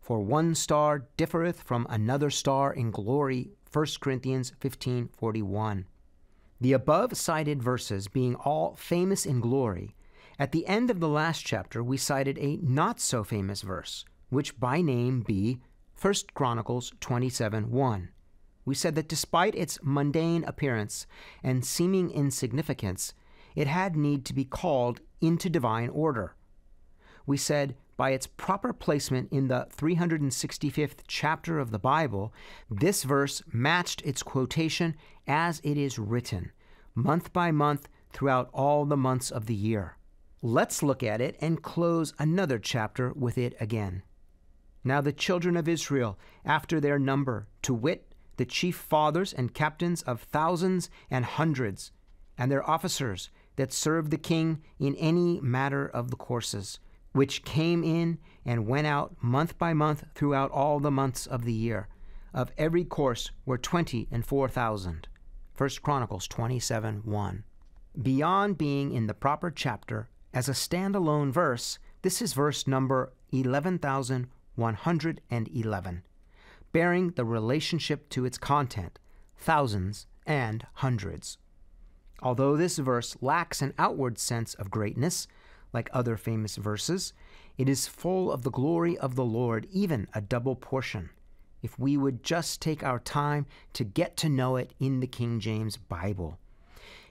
For one star differeth from another star in glory. 1 Corinthians 15:41. The above cited verses being all famous in glory, at the end of the last chapter we cited a not so famous verse, which by name be 1 Chronicles 27 1. We said that despite its mundane appearance and seeming insignificance, it had need to be called into divine order. We said by its proper placement in the 365th chapter of the Bible, this verse matched its quotation as it is written, month by month throughout all the months of the year. Let's look at it and close another chapter with it again. Now the children of Israel, after their number, to wit, the chief fathers and captains of thousands and hundreds, and their officers that served the king in any matter of the courses, which came in and went out month by month throughout all the months of the year. Of every course were twenty and four thousand. First Chronicles 27 1. Beyond being in the proper chapter, as a standalone verse, this is verse number 11,111 bearing the relationship to its content, thousands and hundreds. Although this verse lacks an outward sense of greatness, like other famous verses, it is full of the glory of the Lord, even a double portion, if we would just take our time to get to know it in the King James Bible.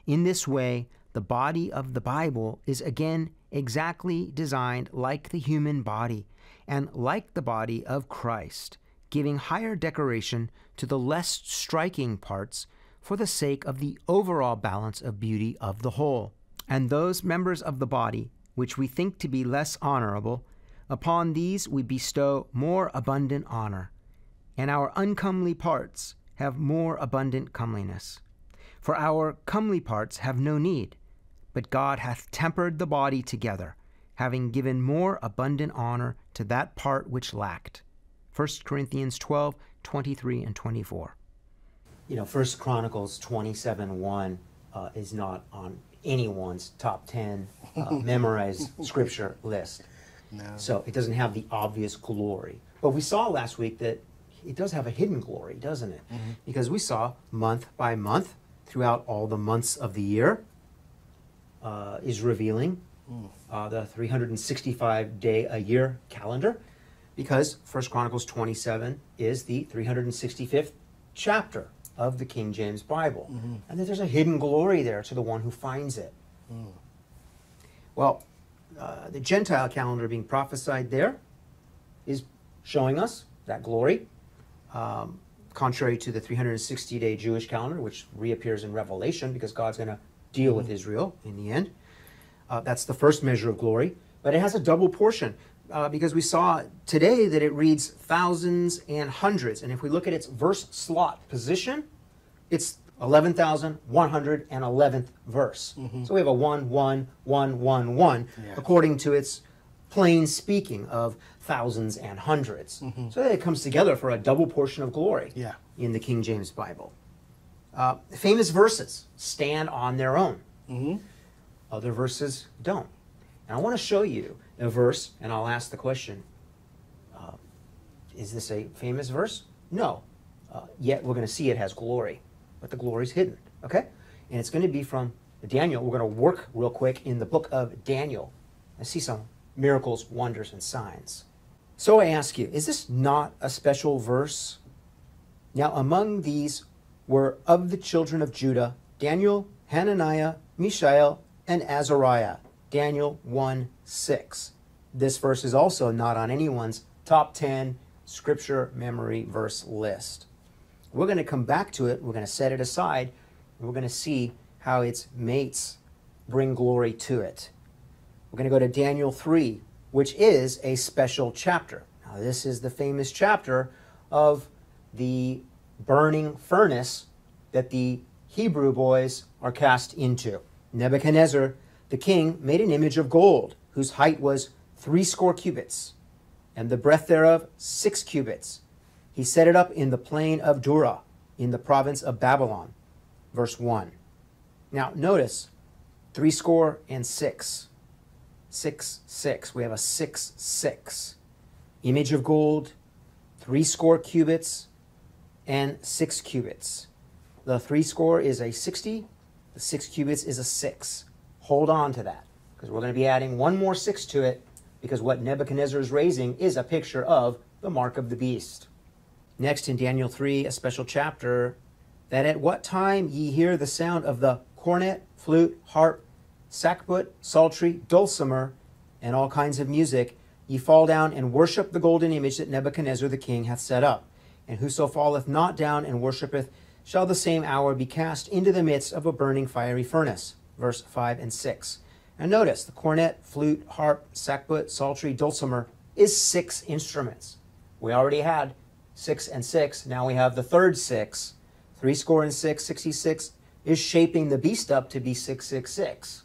In this way, the body of the Bible is again exactly designed like the human body and like the body of Christ, giving higher decoration to the less striking parts for the sake of the overall balance of beauty of the whole. And those members of the body which we think to be less honorable, upon these we bestow more abundant honor, and our uncomely parts have more abundant comeliness. For our comely parts have no need, but God hath tempered the body together, having given more abundant honor to that part which lacked. 1 Corinthians 12, 23 and 24. You know, First Chronicles 27 1 uh, is not on anyone's top 10 uh, memorized scripture list. No. So it doesn't have the obvious glory. But we saw last week that it does have a hidden glory, doesn't it? Because we saw month by month throughout all the months of the year uh, is revealing uh, the 365 day a year calendar because First Chronicles 27 is the 365th chapter of the King James Bible. And that there's a hidden glory there to the one who finds it. Well, uh, the Gentile calendar being prophesied there is showing us that glory, um, contrary to the 360 day Jewish calendar, which reappears in Revelation because God's going to deal with Israel in the end. Uh, that's the first measure of glory, but it has a double portion. Uh, because we saw today that it reads thousands and hundreds. And if we look at its verse slot position, it's 11,111th verse. So we have a 1, 1, 1, 1, 1, Yeah. according to its plain speaking of thousands and 100s So that it comes together for a double portion of glory Yeah. in the King James Bible. Uh, famous verses stand on their own. Other verses don't. And I want to show you a verse, and I'll ask the question uh, Is this a famous verse? No. Uh, yet we're going to see it has glory, but the glory is hidden. Okay? And it's going to be from Daniel. We're going to work real quick in the book of Daniel and see some miracles, wonders, and signs. So I ask you, is this not a special verse? Now, among these were of the children of Judah Daniel, Hananiah, Mishael, and Azariah. Daniel 1 6. This verse is also not on anyone's top 10 scripture memory verse list. We're going to come back to it, we're going to set it aside, and we're going to see how its mates bring glory to it. We're going to go to Daniel 3, which is a special chapter. Now, this is the famous chapter of the burning furnace that the Hebrew boys are cast into. Nebuchadnezzar the king made an image of gold, whose height was threescore cubits, and the breadth thereof six cubits. He set it up in the plain of Dura, in the province of Babylon. Verse 1. Now, notice threescore and six. Six, six. We have a six, six. Image of gold, threescore cubits, and six cubits. The threescore is a 60, the six cubits is a six hold on to that because we're going to be adding one more six to it because what Nebuchadnezzar is raising is a picture of the mark of the beast. Next in Daniel 3, a special chapter, that at what time ye hear the sound of the cornet, flute, harp, sackbut, psaltery, dulcimer, and all kinds of music, ye fall down and worship the golden image that Nebuchadnezzar the king hath set up. And whoso falleth not down and worshippeth shall the same hour be cast into the midst of a burning fiery furnace verse 5 and 6. Now notice the cornet, flute, harp, sackbut, psaltery, dulcimer is six instruments. We already had six and six. Now we have the third six. Three score and six, 66 is shaping the beast up to be 666.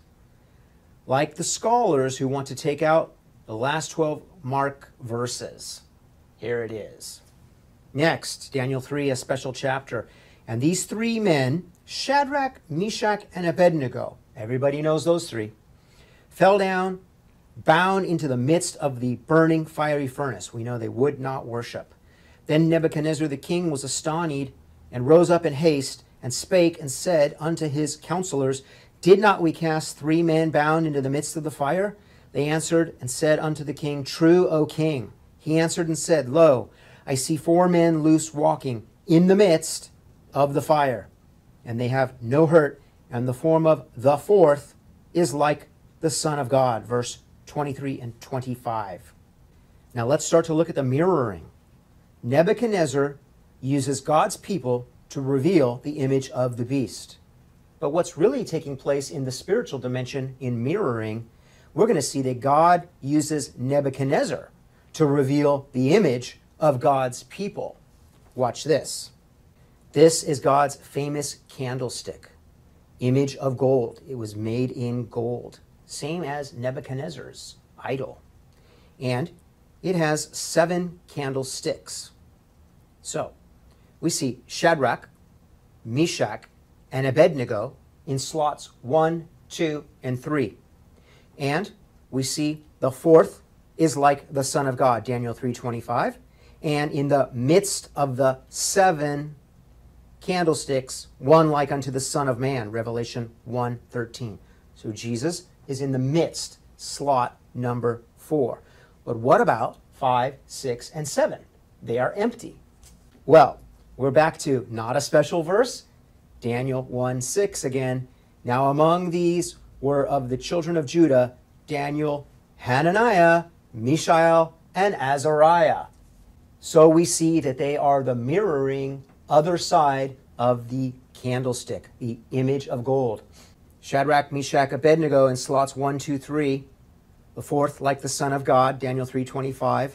Like the scholars who want to take out the last 12 mark verses. Here it is. Next, Daniel 3, a special chapter. And these three men, Shadrach, Meshach, and Abednego, everybody knows those three, fell down, bound into the midst of the burning fiery furnace. We know they would not worship. Then Nebuchadnezzar the king was astonished and rose up in haste and spake and said unto his counselors, Did not we cast three men bound into the midst of the fire? They answered and said unto the king, True, O king. He answered and said, Lo, I see four men loose walking in the midst of the fire, and they have no hurt, and the form of the fourth is like the Son of God. Verse 23 and 25. Now let's start to look at the mirroring. Nebuchadnezzar uses God's people to reveal the image of the beast. But what's really taking place in the spiritual dimension in mirroring, we're going to see that God uses Nebuchadnezzar to reveal the image of God's people. Watch this. This is God's famous candlestick image of gold. It was made in gold, same as Nebuchadnezzar's idol. And it has seven candlesticks. So we see Shadrach, Meshach, and Abednego in slots one, two, and three. And we see the fourth is like the Son of God, Daniel 3:25. And in the midst of the seven candlesticks, one like unto the Son of Man, Revelation 1:13. So Jesus is in the midst, slot number four. But what about five, six, and seven? They are empty. Well, we're back to not a special verse, Daniel 1 6 again. Now among these were of the children of Judah Daniel, Hananiah, Mishael, and Azariah. So we see that they are the mirroring other side of the candlestick, the image of gold. Shadrach, Meshach, Abednego in slots 1, 2, 3. The fourth, like the Son of God, Daniel 3.25.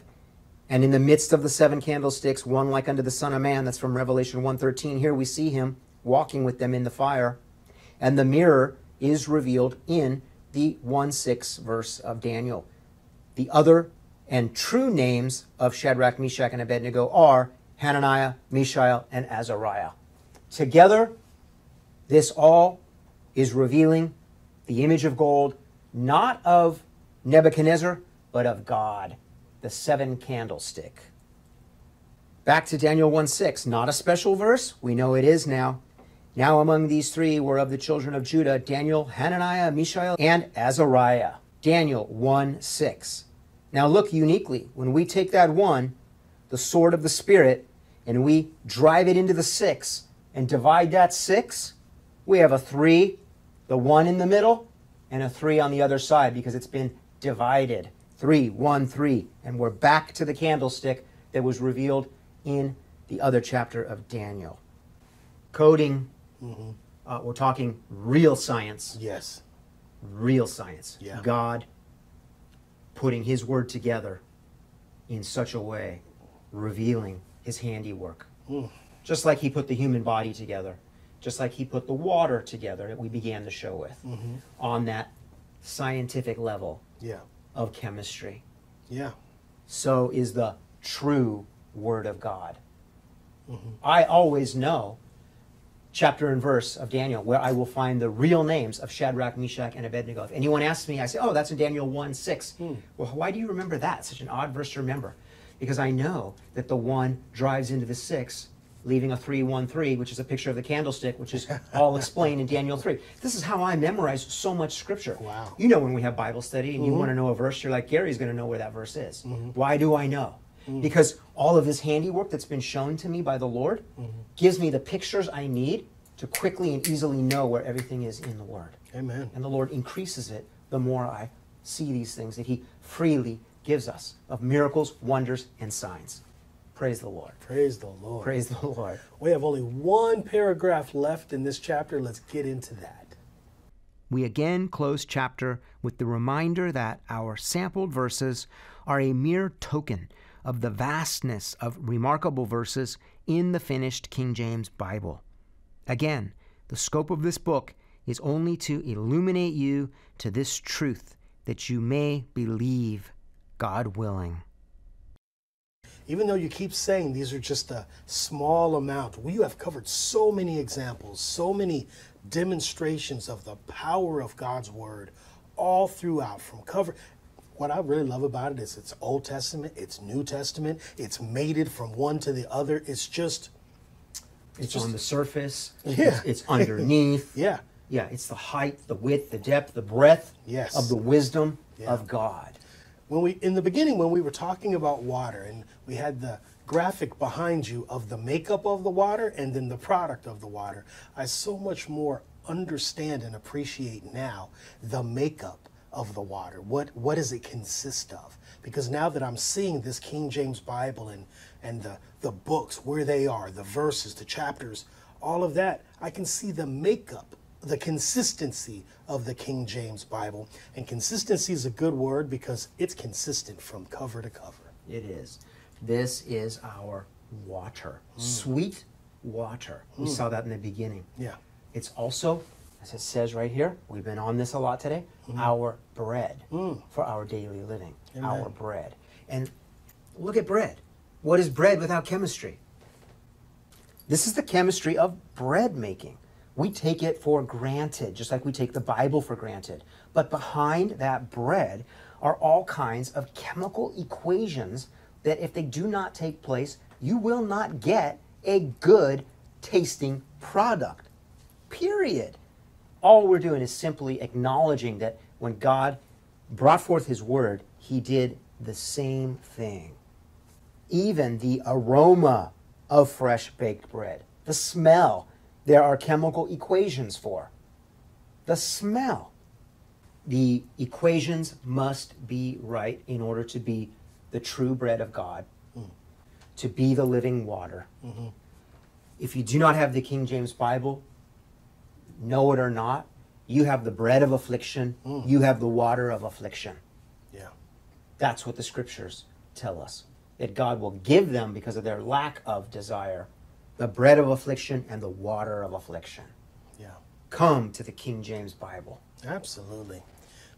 And in the midst of the seven candlesticks, one like unto the Son of Man, that's from Revelation 1.13. Here we see him walking with them in the fire. And the mirror is revealed in the 1.6 verse of Daniel. The other and true names of Shadrach, Meshach, and Abednego are Hananiah, Mishael, and Azariah. Together, this all is revealing the image of gold, not of Nebuchadnezzar, but of God, the seven candlestick. Back to Daniel 1 6, not a special verse. We know it is now. Now among these three were of the children of Judah Daniel, Hananiah, Mishael, and Azariah. Daniel 1 6. Now look uniquely, when we take that one, the sword of the Spirit, and we drive it into the six and divide that six, we have a three, the one in the middle, and a three on the other side because it's been divided. Three, one, three. And we're back to the candlestick that was revealed in the other chapter of Daniel. Coding, uh, we're talking real science Yes. real science. Yeah. God putting his word together in such a way, revealing his handiwork. Hmm. Just like he put the human body together, just like he put the water together that we began the show with mm-hmm. on that scientific level Yeah. of chemistry. Yeah. So is the true word of God. Mm-hmm. I always know chapter and verse of Daniel where I will find the real names of Shadrach, Meshach, and Abednego. If anyone asks me, I say, oh, that's in Daniel 1 6. Hmm. Well, why do you remember that? Such an odd verse to remember. Because I know that the 1 drives into the 6, leaving a 313, which is a picture of the candlestick, which is all explained in Daniel 3. This is how I memorize so much scripture. Wow. You know, when we have Bible study and you mm-hmm. want to know a verse, you're like, Gary's going to know where that verse is. Mm-hmm. Why do I know? Mm-hmm. Because all of his handiwork that's been shown to me by the Lord gives me the pictures I need to quickly and easily know where everything is in the Word. Amen. And the Lord increases it the more I see these things that He freely gives us of miracles, wonders, and signs. Praise the Lord. Praise the Lord. Praise the Lord. We have only one paragraph left in this chapter. Let's get into that. We again close chapter with the reminder that our sampled verses are a mere token of the vastness of remarkable verses in the finished King James Bible. Again, the scope of this book is only to illuminate you to this truth that you may believe, God willing. Even though you keep saying these are just a small amount, we have covered so many examples, so many demonstrations of the power of God's word all throughout from cover. What I really love about it is it's Old Testament, it's New Testament, it's mated from one to the other. It's just, It's on the surface. Yeah. It's, it's underneath. yeah, Yeah, it's the height, the width, the depth, the breadth Yes. of the wisdom Yeah. of God. When we in the beginning when we were talking about water and we had the graphic behind you of the makeup of the water and then the product of the water i so much more understand and appreciate now the makeup of the water. What what does it consist of? Because now that i'm seeing this king james bible and and the the books where they are the verses the chapters all of that i can see the makeup the consistency of the King James Bible. And consistency is a good word because it's consistent from cover to cover. It is. This is our water, Mm. sweet water. We mm. saw that in the beginning. Yeah. It's also, as it says right here, we've been on this a lot today, mm. our bread mm. for our daily living. Our bread. And look at bread. What is bread without chemistry? This is the chemistry of bread making. We take it for granted, just like we take the Bible for granted. But behind that bread are all kinds of chemical equations that, if they do not take place, you will not get a good tasting product. Period. All we're doing is simply acknowledging that when God brought forth His word, He did the same thing even the aroma of fresh baked bread, the smell, there are chemical equations for. The smell. The equations must be right in order to be the true bread of God, to be the living water. If you do not have the King James Bible, know it or not, you have the bread of affliction, you have the water of affliction. Yeah. That's what the scriptures tell us. That God will give them because of their lack of desire the bread of affliction and the water of affliction. Yeah. Come to the King James Bible. Absolutely.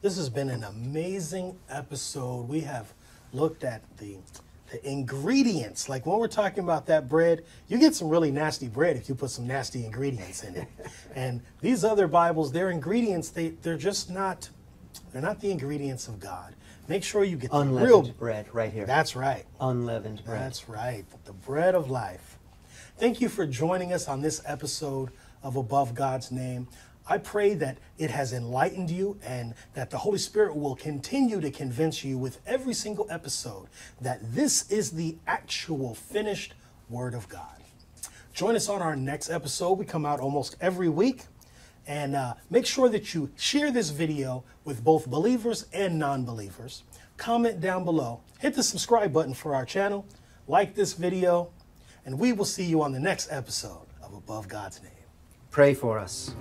This has been an amazing episode. We have looked at the the ingredients. Like when we're talking about that bread, you get some really nasty bread if you put some nasty ingredients in it. and these other Bibles, their ingredients, they, they're just not, they're not the ingredients of God. Make sure you get the Unleavened real bread right here. That's right. Unleavened bread. That's right. The bread of life. Thank you for joining us on this episode of Above God's Name. I pray that it has enlightened you and that the Holy Spirit will continue to convince you with every single episode that this is the actual finished Word of God. Join us on our next episode. We come out almost every week. And uh, make sure that you share this video with both believers and non believers. Comment down below. Hit the subscribe button for our channel. Like this video. And we will see you on the next episode of Above God's Name. Pray for us.